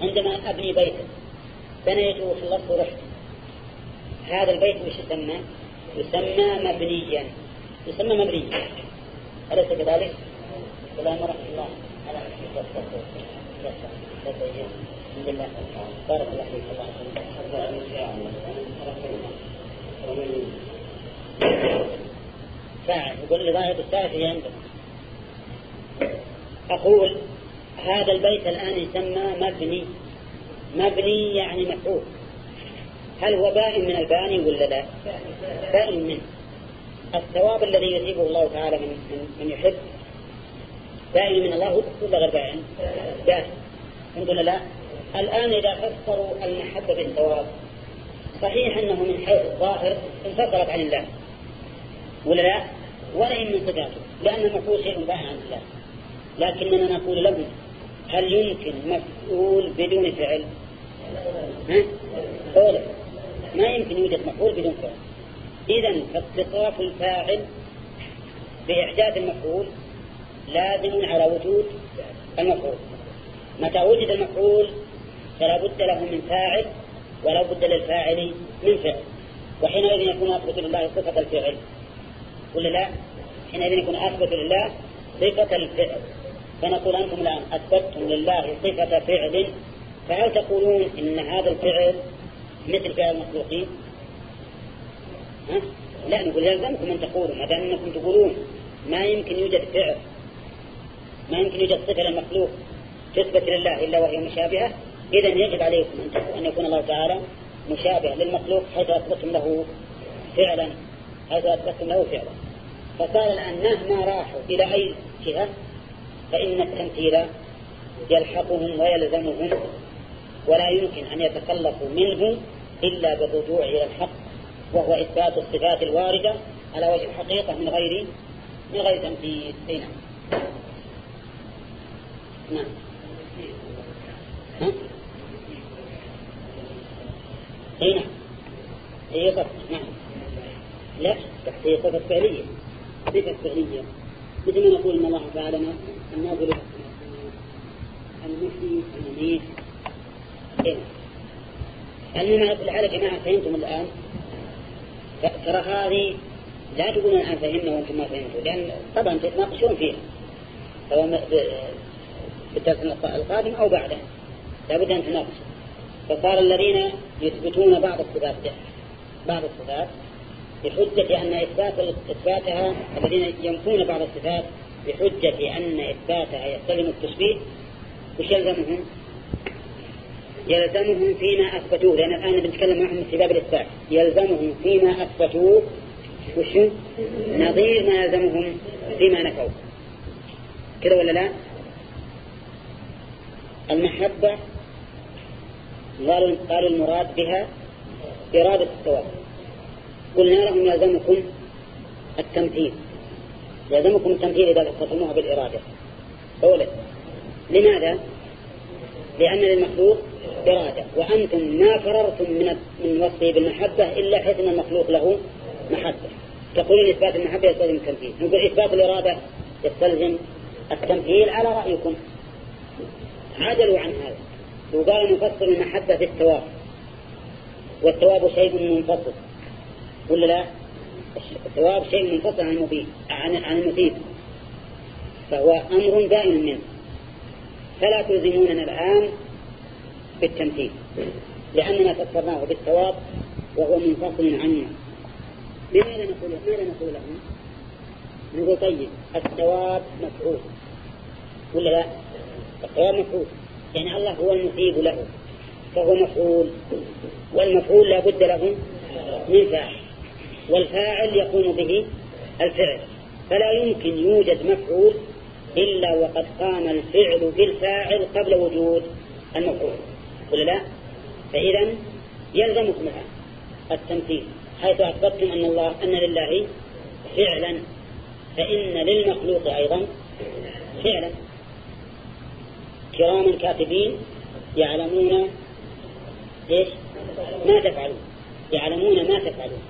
عندما أبني بيتا بنيته وخلصت ورحت هذا البيت وش يسمى؟ يسمى مبنيا. يسمى مبنيا. أليس كذلك؟ السلام ورحمة الله. الحمد لله بارك الله فيك فاعل يقول لي ظاهر الساعة هي عندك أقول هذا البيت الآن يسمى مبني مبني يعني مفعول هل هو بائن من الباني ولا لا؟ بائن منه. الثواب الذي يثيبه الله تعالى من, من, من يحب بائن من الله ولا غير بائن؟ بائن. الحمد لله الآن إذا فسروا المحبة بالثواب صحيح أنه من حيث الظاهر انفصلت عن الله ولا لا؟ ولا من صفاته لأن المفعول شيء بائن عن الله. لكننا نقول لهم هل يمكن مفعول بدون فعل؟ ها؟ قول ما يمكن يوجد مفعول بدون فعل. إذا فاتصاف الفاعل بإعجاز المفعول لازم على وجود المفعول. متى وجد المفعول؟ فلا بد له من فاعل ولا بد للفاعل من فعل. وحينئذ يكون أثبت لله صفة الفعل. ولا لا. حينئذ يكون أثبت لله صفة الفعل. فنقول أنتم الآن أثبتتم لله صفة فعل فهل تقولون إن هذا الفعل مثل فعل المخلوقين؟ ها؟ لا نقول يلزمكم أن تقولوا ما دام أنكم تقولون ما يمكن يوجد فعل ما يمكن يوجد صفة للمخلوق تثبت لله إلا وهي مشابهة إذا يجب عليكم أن يكون الله تعالى مشابه للمخلوق حيث أثبتم له فعلا حيث أثبتم له فعلا. فصار الآن مهما راحوا إلى أي جهة فإن التمثيل يلحقهم ويلزمهم ولا يمكن أن يتخلصوا منه إلا بالرجوع إلى الحق وهو إثبات الصفات الواردة على وجه الحقيقة من غير من غير تمثيل. نعم. نعم؟ اي نعم هي صفة نعم لا هي صفة فعلية. صفة فعلية. مثل ما نقول إن الله فعل الناظر المحيي المميت إيه. المهم على جماعة فهمتم الآن؟ ترى هذه لا تقولون الآن فهمنا وأنتم ما فهمتوا لأن طبعا تتناقشون فيها. سواء في الدرس القادم أو بعده. لابد أن تناقشوا. فصار الذين يثبتون بعض الصفات بعض الصفات بحجة أن إثبات إثباتها الذين ينفون بعض الصفات بحجة أن إثباتها يستلم التشبيه وش يلزمهم؟ يلزمهم فيما أثبتوه لأن الآن بنتكلم معهم في باب الإثبات. يلزمهم فيما أثبتوه وش؟ نظير ما يلزمهم فيما نفوا. كذا ولا لا؟ المحبة قالوا قالوا المراد بها إرادة الثواب. قلنا لهم يلزمكم التمثيل. يلزمكم التمثيل إذا تصموها بالإرادة. أولا لماذا؟ لأن للمخلوق إرادة وأنتم ما فررتم من من وصفه بالمحبة إلا حيث أن المخلوق له محبة. تقولون إثبات المحبة يستلزم التمثيل. نقول إثبات الإرادة يستلزم التمثيل على رأيكم. عدلوا عن هذا. وقال نفسر المحبة في الثواب. والثواب شيء منفصل. ولا لا؟ الثواب شيء منفصل عن المبين عن عن المفيد. فهو أمر دائم منه. فلا تلزموننا الآن بالتمثيل لأننا فسرناه بالثواب وهو منفصل عنا. لماذا نقول ماذا نقول لهم؟ نقول طيب الثواب مفعول. ولا لا؟ الثواب مفعول. يعني الله هو المثيب له فهو مفعول والمفعول لا بد له من فاعل والفاعل يقوم به الفعل فلا يمكن يوجد مفعول إلا وقد قام الفعل بالفاعل قبل وجود المفعول ولا لا؟ فإذا يلزمكم الآن التمثيل حيث أثبتتم أن الله أن لله فعلا فإن للمخلوق أيضا فعلا. كراما كاتبين يعلمون إيش؟ ما تفعلون. يعلمون ما تفعلون.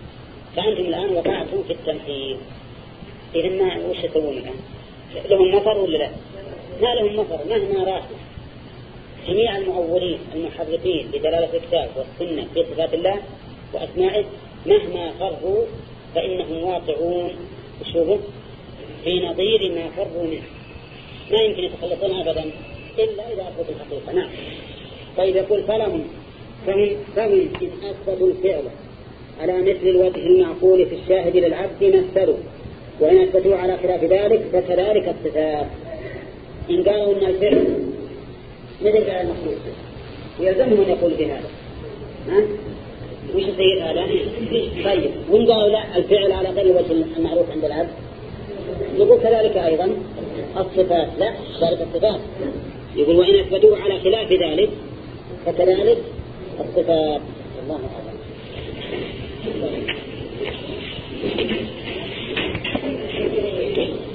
فأنتم الآن وقعتم في التمثيل إذا ما وش تسوون الآن؟ لهم مفر ولا لا؟ ما لهم مفر مهما رأسوا. جميع المؤولين المحرفين لدلالة الكتاب والسنة في صفات الله وأسمائه مهما فروا فإنهم واقعون. شوفوا في نظير ما فروا منه. ما يمكن يتخلصون أبدا. إلا إذا أثبتوا الحقيقة. نعم. طيب يقول فلهم فهم فهم إن أثبتوا الفعل على مثل الوجه المعقول في الشاهد للعبد مثلوا وإن أثبتوا على خلاف ذلك فكذلك الصفات إن قالوا أن الفعل مثل فعل المخلوق يلزمهم أن يقول بهذا ها؟ وش يصير هذا؟ طيب وإن قالوا لا الفعل على غير الوجه المعروف عند العبد. نقول كذلك أيضا الصفات لا كذلك الصفات. يقول وإن أثبتوه على خلاف ذلك فكذلك الصفات الله أعلم Thank you.